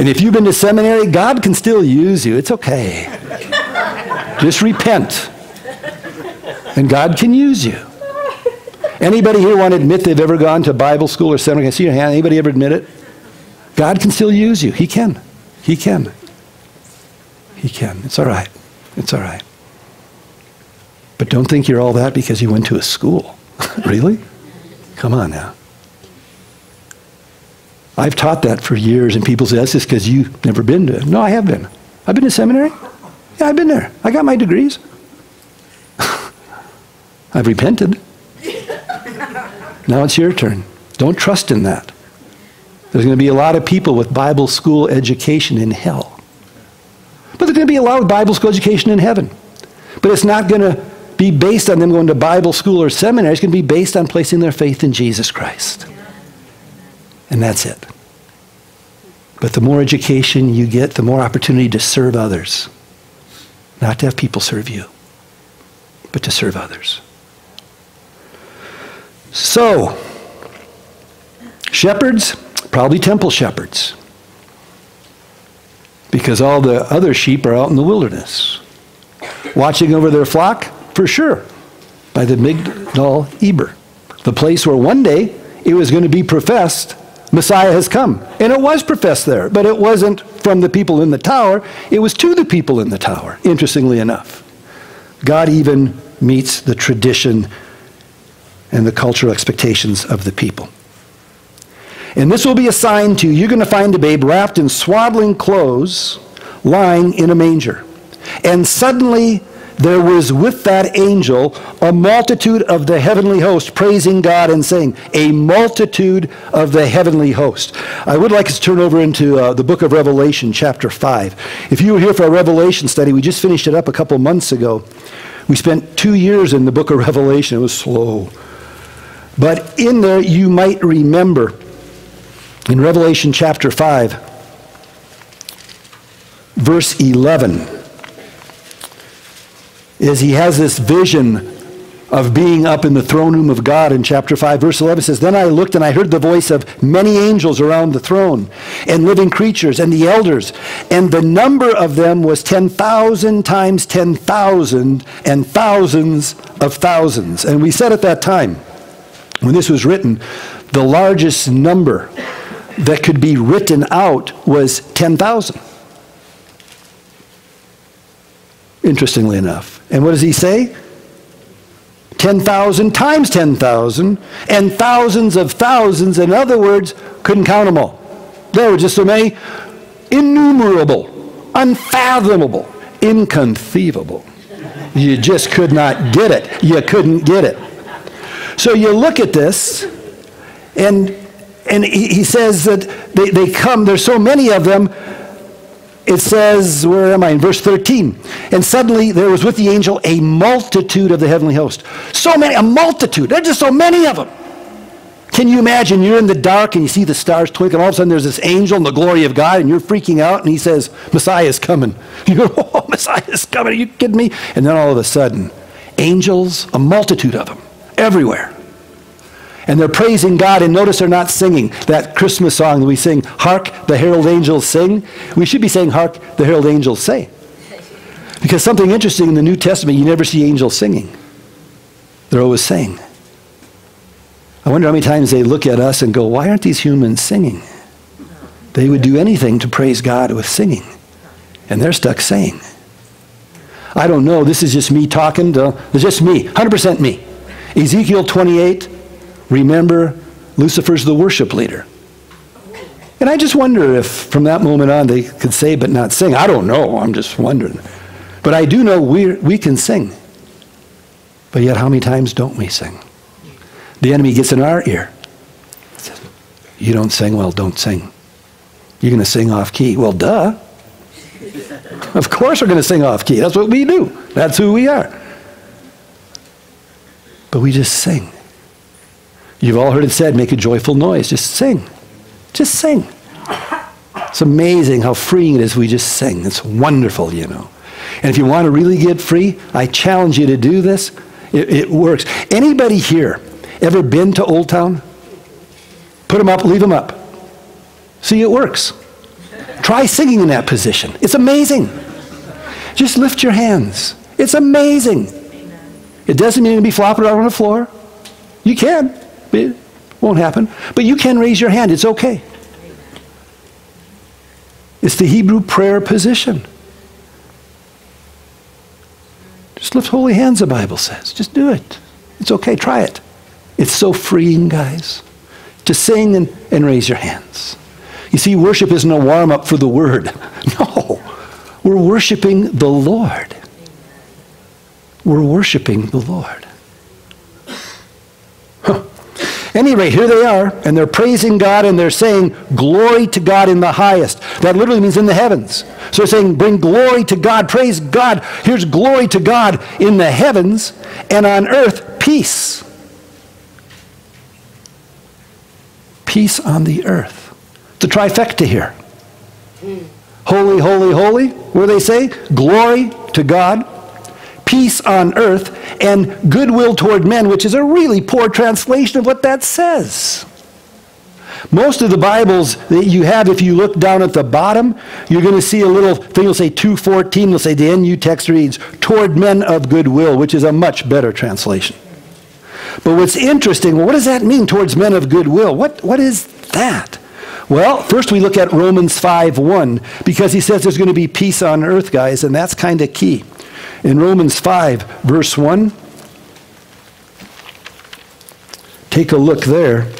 And if you've been to seminary, God can still use you. It's okay. Just repent. And God can use you. Anybody here want to admit they've ever gone to Bible school or seminary? Can I see your hand? Anybody ever admit it? God can still use you. He can. He can. He can. It's all right. It's all right. But don't think you're all that because you went to a school. really? Come on now. I've taught that for years, and people say, that's just because you've never been to it. No, I have been. I've been to seminary. Yeah, I've been there. I got my degrees. I've repented. now it's your turn. Don't trust in that. There's going to be a lot of people with Bible school education in hell. But there's going to be a lot of Bible school education in heaven. But it's not going to be based on them going to Bible school or seminary. It's going to be based on placing their faith in Jesus Christ. And that's it. But the more education you get, the more opportunity to serve others. Not to have people serve you, but to serve others. So, shepherds, probably temple shepherds. Because all the other sheep are out in the wilderness. Watching over their flock, for sure, by the Migdal Eder. The place where one day it was going to be professed Messiah has come. And it was professed there, but it wasn't from the people in the tower, it was to the people in the tower, interestingly enough. God even meets the tradition and the cultural expectations of the people. And this will be a sign to you. You're going to find a babe wrapped in swaddling clothes, lying in a manger. And suddenly there was with that angel a multitude of the heavenly host praising God and saying, A multitude of the heavenly host. I would like us to turn over into uh, the book of Revelation, chapter 5. If you were here for a Revelation study, we just finished it up a couple months ago. We spent two years in the book of Revelation. It was slow. But in there, you might remember in Revelation chapter 5, verse 11 is he has this vision of being up in the throne room of God in chapter 5. Verse 11 says, Then I looked and I heard the voice of many angels around the throne and living creatures and the elders. And the number of them was 10,000 times 10,000 and thousands of thousands. And we said at that time, when this was written, the largest number that could be written out was 10,000. Interestingly enough. And what does he say? 10,000 times 10,000 and thousands of thousands. In other words, couldn't count them all. There were just so many innumerable, unfathomable, inconceivable. You just could not get it. You couldn't get it. So you look at this, and, and he, he says that they, they come, there's so many of them, it says, where am I? In verse 13. And suddenly there was with the angel a multitude of the heavenly host. So many, a multitude. There's just so many of them. Can you imagine you're in the dark and you see the stars twinkle, all of a sudden there's this angel in the glory of God, and you're freaking out, and he says, Messiah is coming. You go, oh, Messiah is coming. Are you kidding me? And then all of a sudden, angels, a multitude of them, everywhere. And they're praising God, and notice they're not singing that Christmas song that we sing, Hark the Herald Angels Sing. We should be saying, Hark the Herald Angels Say. Because something interesting in the New Testament, you never see angels singing. They're always saying. I wonder how many times they look at us and go, Why aren't these humans singing? They would do anything to praise God with singing. And they're stuck saying. I don't know. This is just me talking. To, it's just me, 100% me. Ezekiel 28, remember, Lucifer's the worship leader. And I just wonder if from that moment on they could say but not sing. I don't know. I'm just wondering. But I do know we we can sing. But yet, how many times don't we sing? The enemy gets in our ear. Says, you don't sing well, don't sing. You're going to sing off key. Well, duh. Of course we're going to sing off key. That's what we do. That's who we are. But we just sing. You've all heard it said, make a joyful noise. Just sing. Just sing. It's amazing how freeing it is we just sing. It's wonderful, you know. And if you want to really get free, I challenge you to do this. It, it works. Anybody here ever been to Old Town? Put them up, leave them up. See, it works. Try singing in that position. It's amazing. Just lift your hands. It's amazing. It doesn't mean to be flopping around on the floor. You can. It won't happen. But you can raise your hand. It's okay. It's the Hebrew prayer position. Just lift holy hands, the Bible says. Just do it. It's okay. Try it. It's so freeing, guys. To sing and, and raise your hands. You see, worship isn't a warm up for the word. No. We're worshiping the Lord. We're worshiping the Lord. Huh. Any rate, here they are, and they're praising God and they're saying, Glory to God in the highest. That literally means in the heavens. So they're saying, Bring glory to God, praise God. Here's glory to God in the heavens, and on earth, peace. Peace on the earth. The trifecta here. Hmm. Holy, holy, holy. where they say? Glory to God, peace on earth, and goodwill toward men, which is a really poor translation of what that says. Most of the Bibles that you have, if you look down at the bottom, you're going to see a little thing will say 214. Will say the NU text reads, toward men of goodwill, which is a much better translation. But what's interesting, well, what does that mean towards men of goodwill? What, what is that? Well, first we look at Romans 5 1, because he says there's going to be peace on earth, guys, and that's kind of key. In Romans 5, verse 1, take a look there.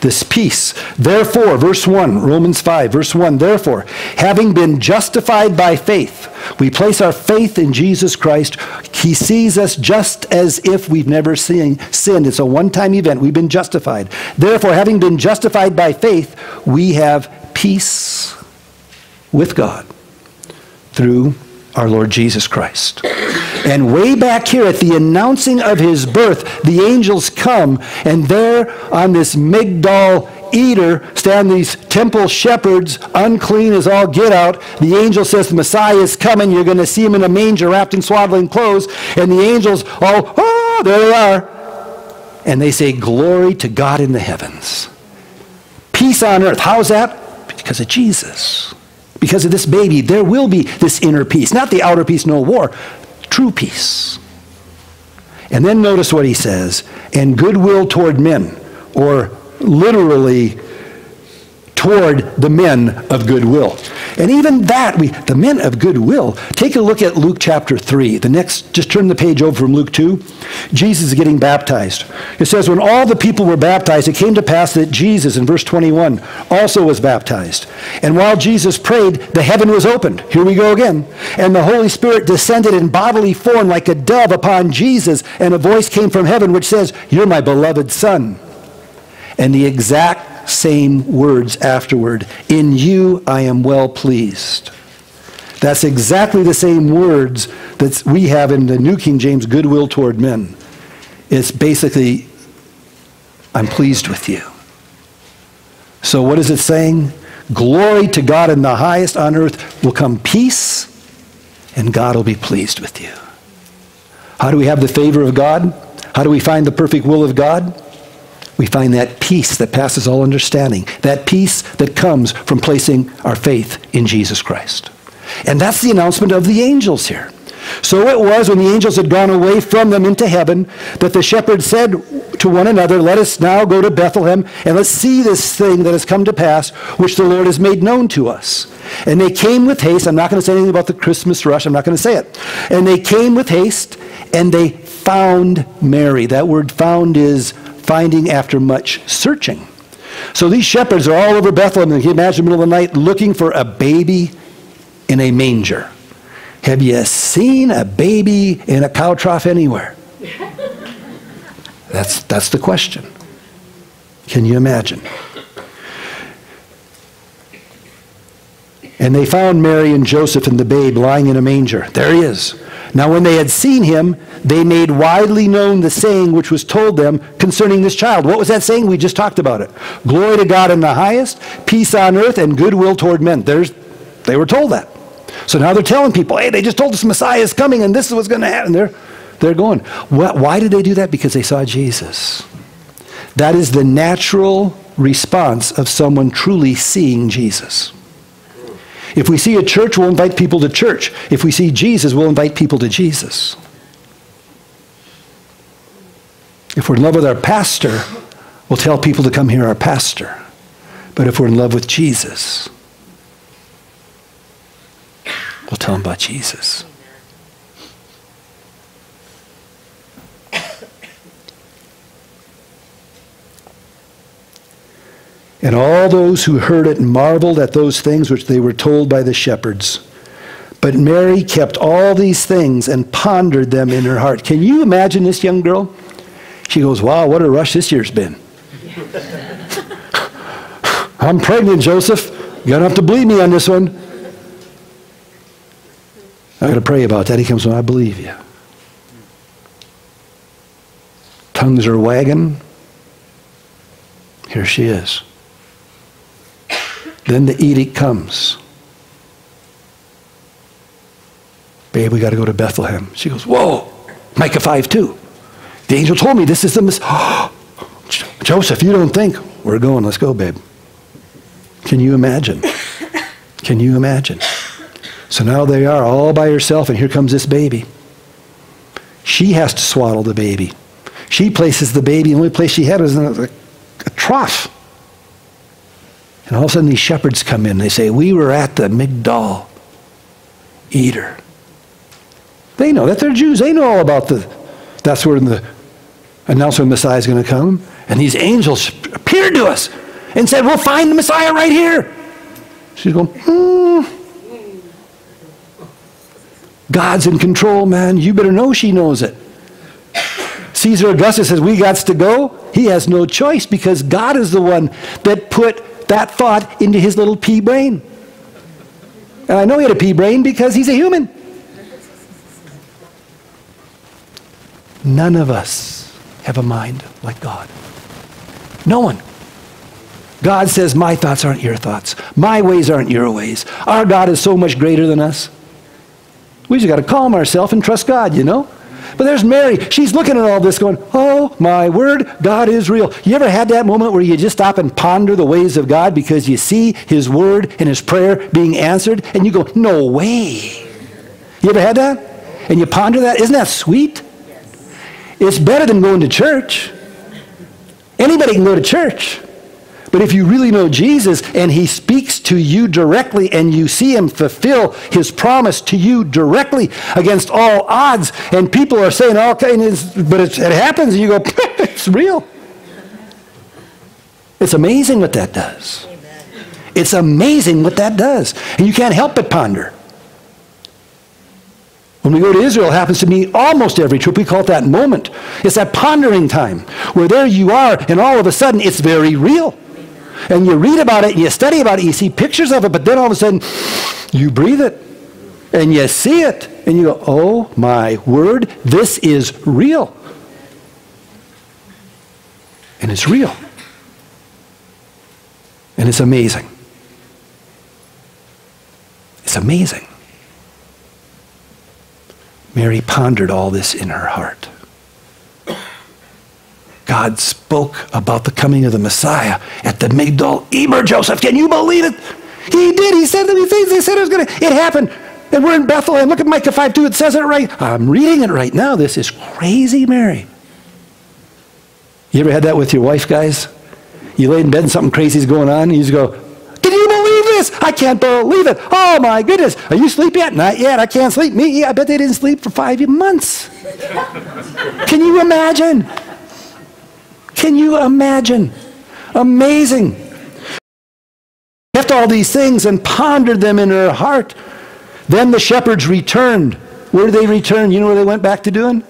This peace. Therefore, verse 1, Romans 5, verse 1, therefore, having been justified by faith, we place our faith in Jesus Christ. He sees us just as if we've never seen, sinned. It's a one time event. We've been justified. Therefore, having been justified by faith, we have peace with God through our Lord Jesus Christ. And way back here at the announcing of his birth, the angels come, and there on this Migdal Eder stand these temple shepherds, unclean as all get out. The angel says the Messiah is coming. You're going to see him in a manger wrapped in swaddling clothes. And the angels all, oh, there they are. And they say, Glory to God in the heavens. Peace on earth. How's that? Because of Jesus. Because of this baby, there will be this inner peace. Not the outer peace, no war. True peace. And then notice what he says and goodwill toward men, or literally toward the men of goodwill. And even that, we, the men of goodwill, take a look at Luke chapter 3. The next, just turn the page over from Luke 2. Jesus is getting baptized. It says, When all the people were baptized, it came to pass that Jesus, in verse 21, also was baptized. And while Jesus prayed, the heaven was opened. Here we go again. And the Holy Spirit descended in bodily form like a dove upon Jesus, and a voice came from heaven which says, You're my beloved Son and the exact same words afterward In you I am well pleased. That's exactly the same words that we have in the New King James goodwill toward men. It's basically, I'm pleased with you. So, what is it saying? Glory to God in the highest on earth will come peace, and God will be pleased with you. How do we have the favor of God? How do we find the perfect will of God? We find that peace that passes all understanding, that peace that comes from placing our faith in Jesus Christ. And that's the announcement of the angels here. So it was when the angels had gone away from them into heaven that the shepherds said to one another, Let us now go to Bethlehem and let's see this thing that has come to pass, which the Lord has made known to us. And they came with haste. I'm not going to say anything about the Christmas rush, I'm not going to say it. And they came with haste and they found Mary. That word found is finding after much searching. So these shepherds are all over Bethlehem, and you can imagine the middle of the night looking for a baby in a manger. Have you seen a baby in a cow trough anywhere? That's, that's the question. Can you imagine? And they found Mary and Joseph and the babe lying in a manger. There he is. Now, when they had seen him, they made widely known the saying which was told them concerning this child. What was that saying? We just talked about it. Glory to God in the highest, peace on earth, and goodwill toward men. There's, they were told that. So now they're telling people, hey, they just told us Messiah is coming and this is what's going to happen. They're, they're going. Why did they do that? Because they saw Jesus. That is the natural response of someone truly seeing Jesus. If we see a church, we'll invite people to church. If we see Jesus, we'll invite people to Jesus. If we're in love with our pastor, we'll tell people to come hear our pastor. But if we're in love with Jesus, We'll tell them about Jesus. And all those who heard it marveled at those things which they were told by the shepherds. But Mary kept all these things and pondered them in her heart. Can you imagine this young girl? She goes, Wow, what a rush this year's been. I'm pregnant, Joseph. You don't have to believe me on this one. I'm going to pray about that. He comes, well, I believe you. Tongues are wagging. Here she is. Then the edict comes. Babe, we got to go to Bethlehem. She goes, Whoa, Micah 5 2. The angel told me this is the Messiah. Joseph, you don't think. We're going. Let's go, babe. Can you imagine? Can you imagine? So now they are all by herself, and here comes this baby. She has to swaddle the baby. She places the baby, the only place she had was in a, a trough. And all of a sudden, these shepherds come in. They say, We were at the Migdal Eder. They know that they're Jews. They know all about the. That's where the announcement of Messiah is going to come. And these angels appeared to us and said, We'll find the Messiah right here. She's going, Hmm. God's in control, man. You better know she knows it. Caesar Augustus says, We got to go. He has no choice because God is the one that put that thought into his little pea brain. And I know he had a pea brain because he's a human. None of us have a mind like God. No one. God says, My thoughts aren't your thoughts. My ways aren't your ways. Our God is so much greater than us. We just got to calm ourselves and trust God, you know? But there's Mary. She's looking at all this going, oh, my word, God is real. You ever had that moment where you just stop and ponder the ways of God because you see his word and his prayer being answered and you go, no way. You ever had that? And you ponder that? Isn't that sweet? It's better than going to church. Anybody can go to church. But if you really know Jesus and he speaks to you directly and you see him fulfill his promise to you directly against all odds, and people are saying, all okay, but it happens, and you go, it's real. It's amazing what that does. It's amazing what that does. And you can't help but ponder. When we go to Israel, it happens to me almost every trip. We call it that moment. It's that pondering time where there you are, and all of a sudden it's very real and you read about it and you study about it, you see pictures of it, but then all of a sudden you breathe it and you see it and you go, oh my word, this is real. And it's real. And it's amazing. It's amazing. Mary pondered all this in her heart. God spoke about the coming of the Messiah at the Migdal Eder, Joseph. Can you believe it? He did. He said these things. He said it was going to. It happened. And we're in Bethlehem. Look at Micah 5 2. It says it right. I'm reading it right now. This is crazy, Mary. You ever had that with your wife, guys? You lay in bed and something crazy is going on, and you just go, Can you believe this? I can't believe it. Oh my goodness. Are you asleep yet? Not yet. I can't sleep. Me? I bet they didn't sleep for five months. Can you imagine? Can you imagine? Amazing. Left all these things and pondered them in her heart. Then the shepherds returned. Where did they return? You know where they went back to doing?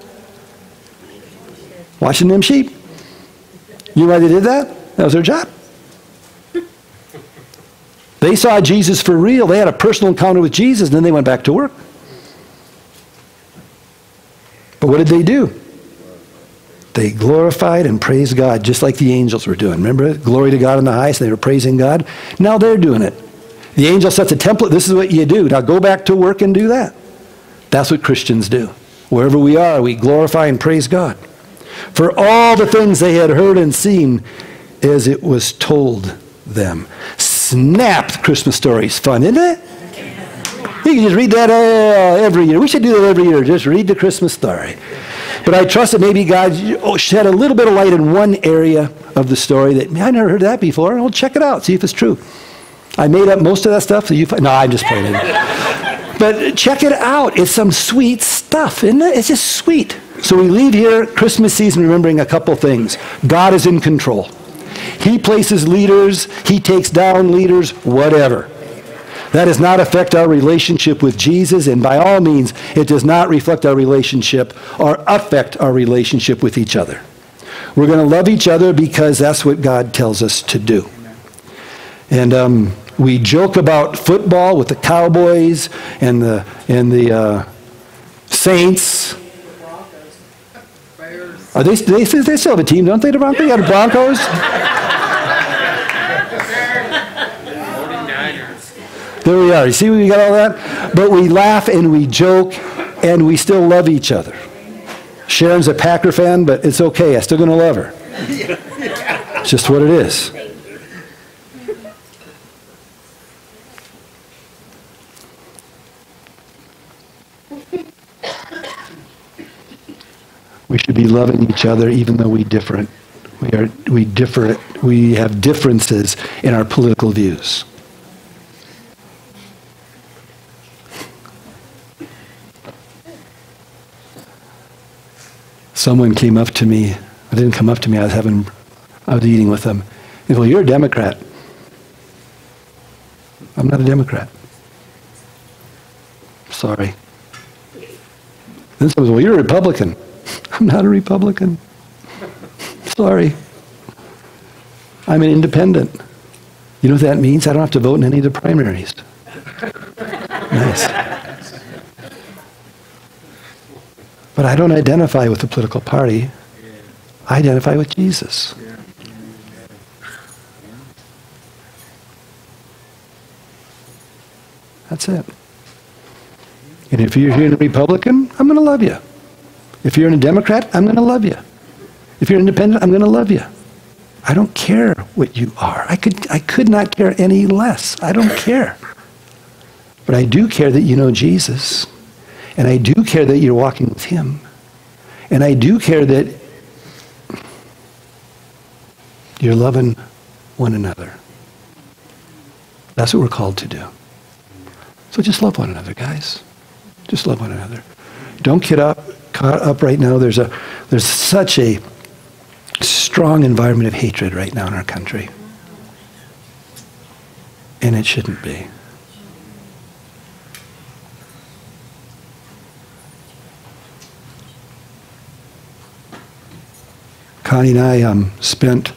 Watching them sheep. You know why they did that? That was their job. They saw Jesus for real. They had a personal encounter with Jesus, and then they went back to work. But what did they do? They glorified and praised God just like the angels were doing. Remember? Glory to God in the highest. They were praising God. Now they're doing it. The angel sets a template. This is what you do. Now go back to work and do that. That's what Christians do. Wherever we are, we glorify and praise God. For all the things they had heard and seen as it was told them. Snap! Christmas stories fun, isn't it? You can just read that uh, every year. We should do that every year. Just read the Christmas story. But I trust that maybe God oh, shed a little bit of light in one area of the story that I never heard that before. I'll well, check it out, see if it's true. I made up most of that stuff. So you, no, I'm just playing. but check it out. It's some sweet stuff, isn't it? It's just sweet. So we leave here Christmas season remembering a couple things. God is in control. He places leaders, he takes down leaders, whatever. That does not affect our relationship with Jesus, and by all means, it does not reflect our relationship or affect our relationship with each other. We're going to love each other because that's what God tells us to do. And um, we joke about football with the Cowboys and the, and the uh, Saints. Are they, they, they still have a team, don't they, the Broncos? They got the Broncos. There we are. You see, we got all that? But we laugh and we joke and we still love each other. Sharon's a Packer fan, but it's okay. I'm still going to love her. It's just what it is. We should be loving each other even though we different. We are we differ we have differences in our political views. Someone came up to me. I didn't come up to me. I was having, I was eating with them. He said, "Well, you're a Democrat." I'm not a Democrat. Sorry. Then someone said, "Well, you're a Republican." I'm not a Republican. Sorry. I'm an independent. You know what that means? I don't have to vote in any of the primaries. nice. But I don't identify with the political party. I identify with Jesus. That's it. And if you're here in a Republican, I'm going to love you. If you're in a Democrat, I'm going to love you. If you're independent, I'm going to love you. I don't care what you are. I could, I could not care any less. I don't care. But I do care that you know Jesus. And I do care that you're walking with Him. And I do care that you're loving one another. That's what we're called to do. So just love one another, guys. Just love one another. Don't get up, caught up right now. There's, a, there's such a strong environment of hatred right now in our country. And it shouldn't be. Connie and I um, spent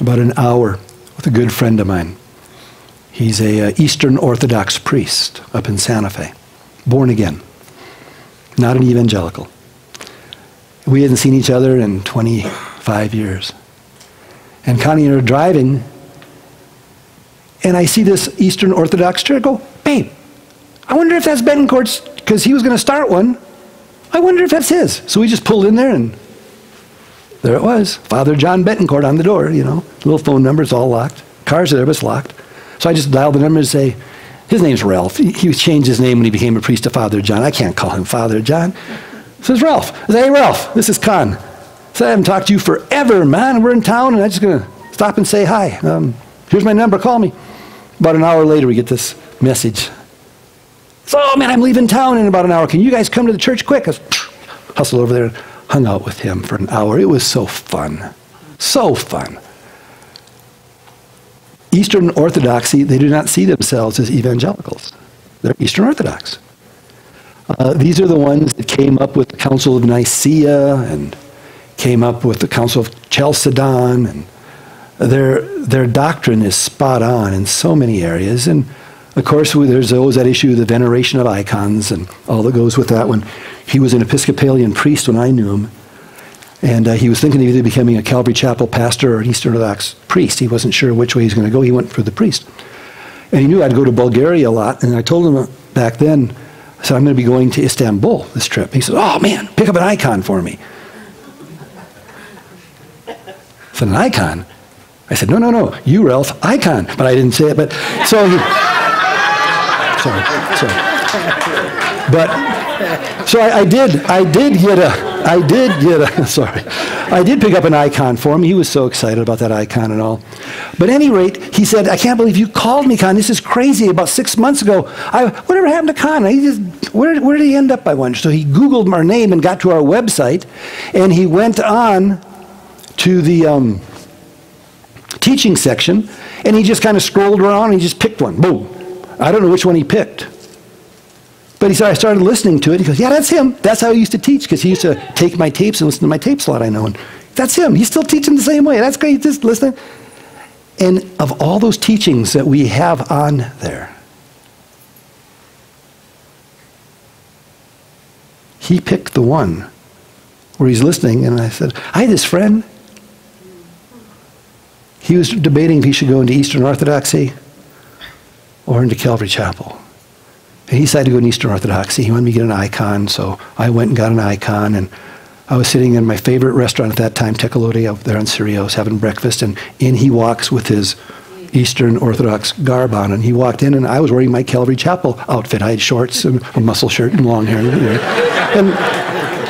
about an hour with a good friend of mine. He's a uh, Eastern Orthodox priest up in Santa Fe, born again, not an evangelical. We hadn't seen each other in 25 years. And Connie and I are driving, and I see this Eastern Orthodox church. I go, babe, I wonder if that's Betancourt's, because he was going to start one. I wonder if that's his. So we just pulled in there and there it was. Father John Betancourt on the door, you know. Little phone number, it's all locked. Cars are there, but it's locked. So I just dialed the number and say, his name's Ralph. He, he changed his name when he became a priest to Father John. I can't call him Father John. So it's Ralph. I say, hey, Ralph, this is Con. So I haven't talked to you forever, man. We're in town, and I'm just going to stop and say hi. Um, here's my number. Call me. About an hour later, we get this message. So, oh, man, I'm leaving town in about an hour. Can you guys come to the church quick? I hustled over there hung out with him for an hour. It was so fun. So fun. Eastern Orthodoxy, they do not see themselves as evangelicals. They're Eastern Orthodox. Uh, these are the ones that came up with the Council of Nicaea and came up with the Council of Chalcedon. And their, their doctrine is spot on in so many areas. And of course, there's always that issue of the veneration of icons and all that goes with that. When he was an Episcopalian priest when I knew him, and uh, he was thinking of either becoming a Calvary Chapel pastor or an Eastern Orthodox priest. He wasn't sure which way he was going to go. He went for the priest. And he knew I'd go to Bulgaria a lot. And I told him back then, I said, I'm going to be going to Istanbul this trip. He said, Oh, man, pick up an icon for me. I said, An icon? I said, No, no, no, you, Ralph, icon. But I didn't say it. But so he, sorry, sorry. But so I, I did, I did get a, I did get a, sorry, I did pick up an icon for him. He was so excited about that icon and all. But any rate, he said, I can't believe you called me, Kon. This is crazy. About six months ago, I, whatever happened to Kon? He just, where, where did he end up, I wonder? So he Googled our name and got to our website, and he went on to the um, teaching section, and he just kind of scrolled around and he just picked one. Boom. I don't know which one he picked. But he said, I started listening to it. He goes, Yeah, that's him. That's how he used to teach because he used to take my tapes and listen to my tape slot I know. And that's him. He's still teaching the same way. That's great. Just listening. And of all those teachings that we have on there, he picked the one where he's listening. And I said, I had this friend. He was debating if he should go into Eastern Orthodoxy or into Calvary Chapel. And he decided to go in Eastern Orthodoxy. He wanted me to get an icon, so I went and got an icon. And I was sitting in my favorite restaurant at that time, Tecolote, up there on Cerrillos, having breakfast. And in he walks with his Eastern Orthodox garb on. And he walked in, and I was wearing my Calvary Chapel outfit. I had shorts and a muscle shirt and long hair. And,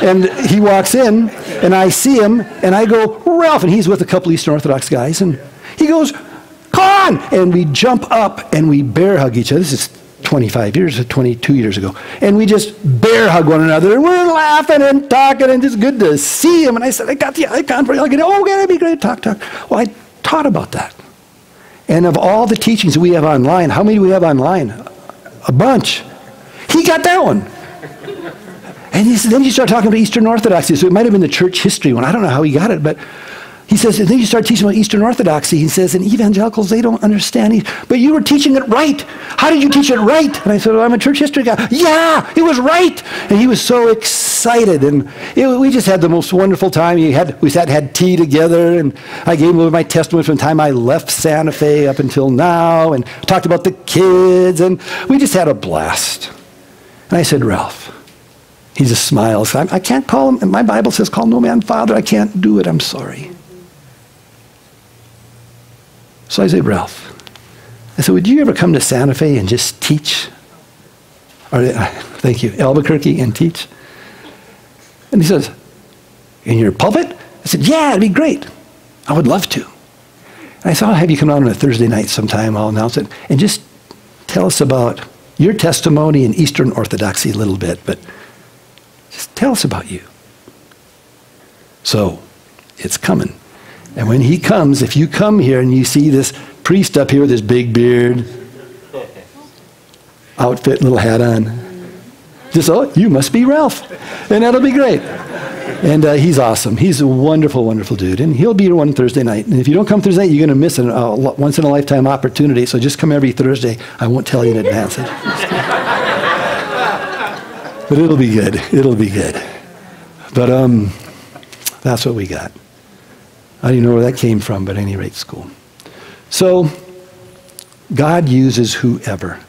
and he walks in, and I see him, and I go, Ralph. And he's with a couple Eastern Orthodox guys. And he goes, Kon! And we jump up and we bear hug each other. This is 25 years, or 22 years ago. And we just bear hug one another and we're laughing and talking and it's good to see him. And I said, I got the icon for you. Like, oh, that'd be great. Talk, talk. Well, I taught about that. And of all the teachings we have online, how many do we have online? A bunch. He got that one. And then you start talking about Eastern Orthodoxy. So it might have been the church history one. I don't know how he got it, but he says, and then you start teaching about Eastern Orthodoxy. He says, and evangelicals, they don't understand. But you were teaching it right. How did you teach it right? And I said, well, I'm a church history guy. Yeah, it was right. And he was so excited. And it, we just had the most wonderful time. He had, we sat and had tea together. And I gave him my testimony from the time I left Santa Fe up until now. And talked about the kids. And we just had a blast. And I said, Ralph, he just smiles. I, I can't call him. My Bible says, call no man father. I can't do it. I'm sorry. So I said, Ralph, I said, would you ever come to Santa Fe and just teach? Or, uh, thank you, Albuquerque and teach? And he says, in your pulpit? I said, yeah, it'd be great. I would love to. And I said, I'll have you come out on a Thursday night sometime. I'll announce it. And just tell us about your testimony in Eastern Orthodoxy a little bit, but just tell us about you. So it's coming. And when he comes, if you come here and you see this priest up here with his big beard, outfit, little hat on, just, oh, you must be Ralph. And that'll be great. And uh, he's awesome. He's a wonderful, wonderful dude. And he'll be here one Thursday night. And if you don't come Thursday night, you're going to miss a uh, once in a lifetime opportunity. So just come every Thursday. I won't tell you in advance. but it'll be good. It'll be good. But um, that's what we got. I don't even know where that came from, but at any rate, school. So, God uses whoever.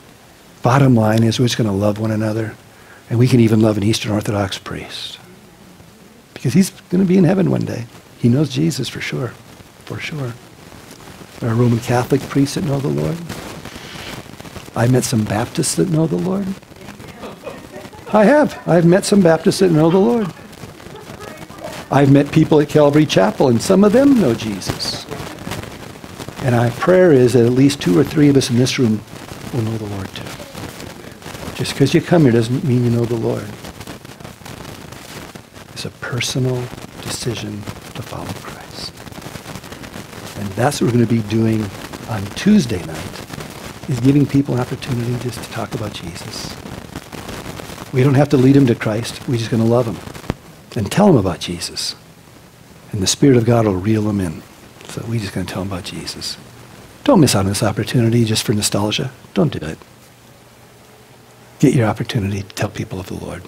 Bottom line is we're just going to love one another. And we can even love an Eastern Orthodox priest. Because he's going to be in heaven one day. He knows Jesus for sure. For sure. There are Roman Catholic priests that know the Lord. I met some Baptists that know the Lord. I have. I've met some Baptists that know the Lord. I've met people at Calvary Chapel, and some of them know Jesus. And our prayer is that at least two or three of us in this room will know the Lord too. Just because you come here doesn't mean you know the Lord. It's a personal decision to follow Christ. And that's what we're going to be doing on Tuesday night, is giving people an opportunity just to talk about Jesus. We don't have to lead them to Christ. We're just going to love them and tell them about Jesus. And the Spirit of God will reel them in. So we're just going to tell them about Jesus. Don't miss out on this opportunity just for nostalgia. Don't do it. Get your opportunity to tell people of the Lord.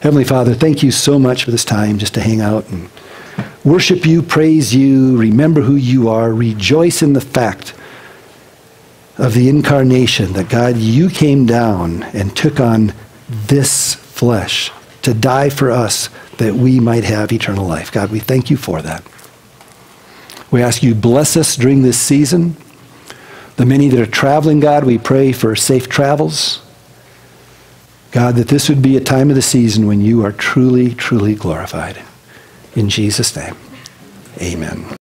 Heavenly Father, thank you so much for this time just to hang out and worship you, praise you, remember who you are, rejoice in the fact of the incarnation that God, you came down and took on this flesh to die for us that we might have eternal life. God, we thank you for that. We ask you bless us during this season. The many that are traveling, God, we pray for safe travels. God, that this would be a time of the season when you are truly, truly glorified. In Jesus' name, amen.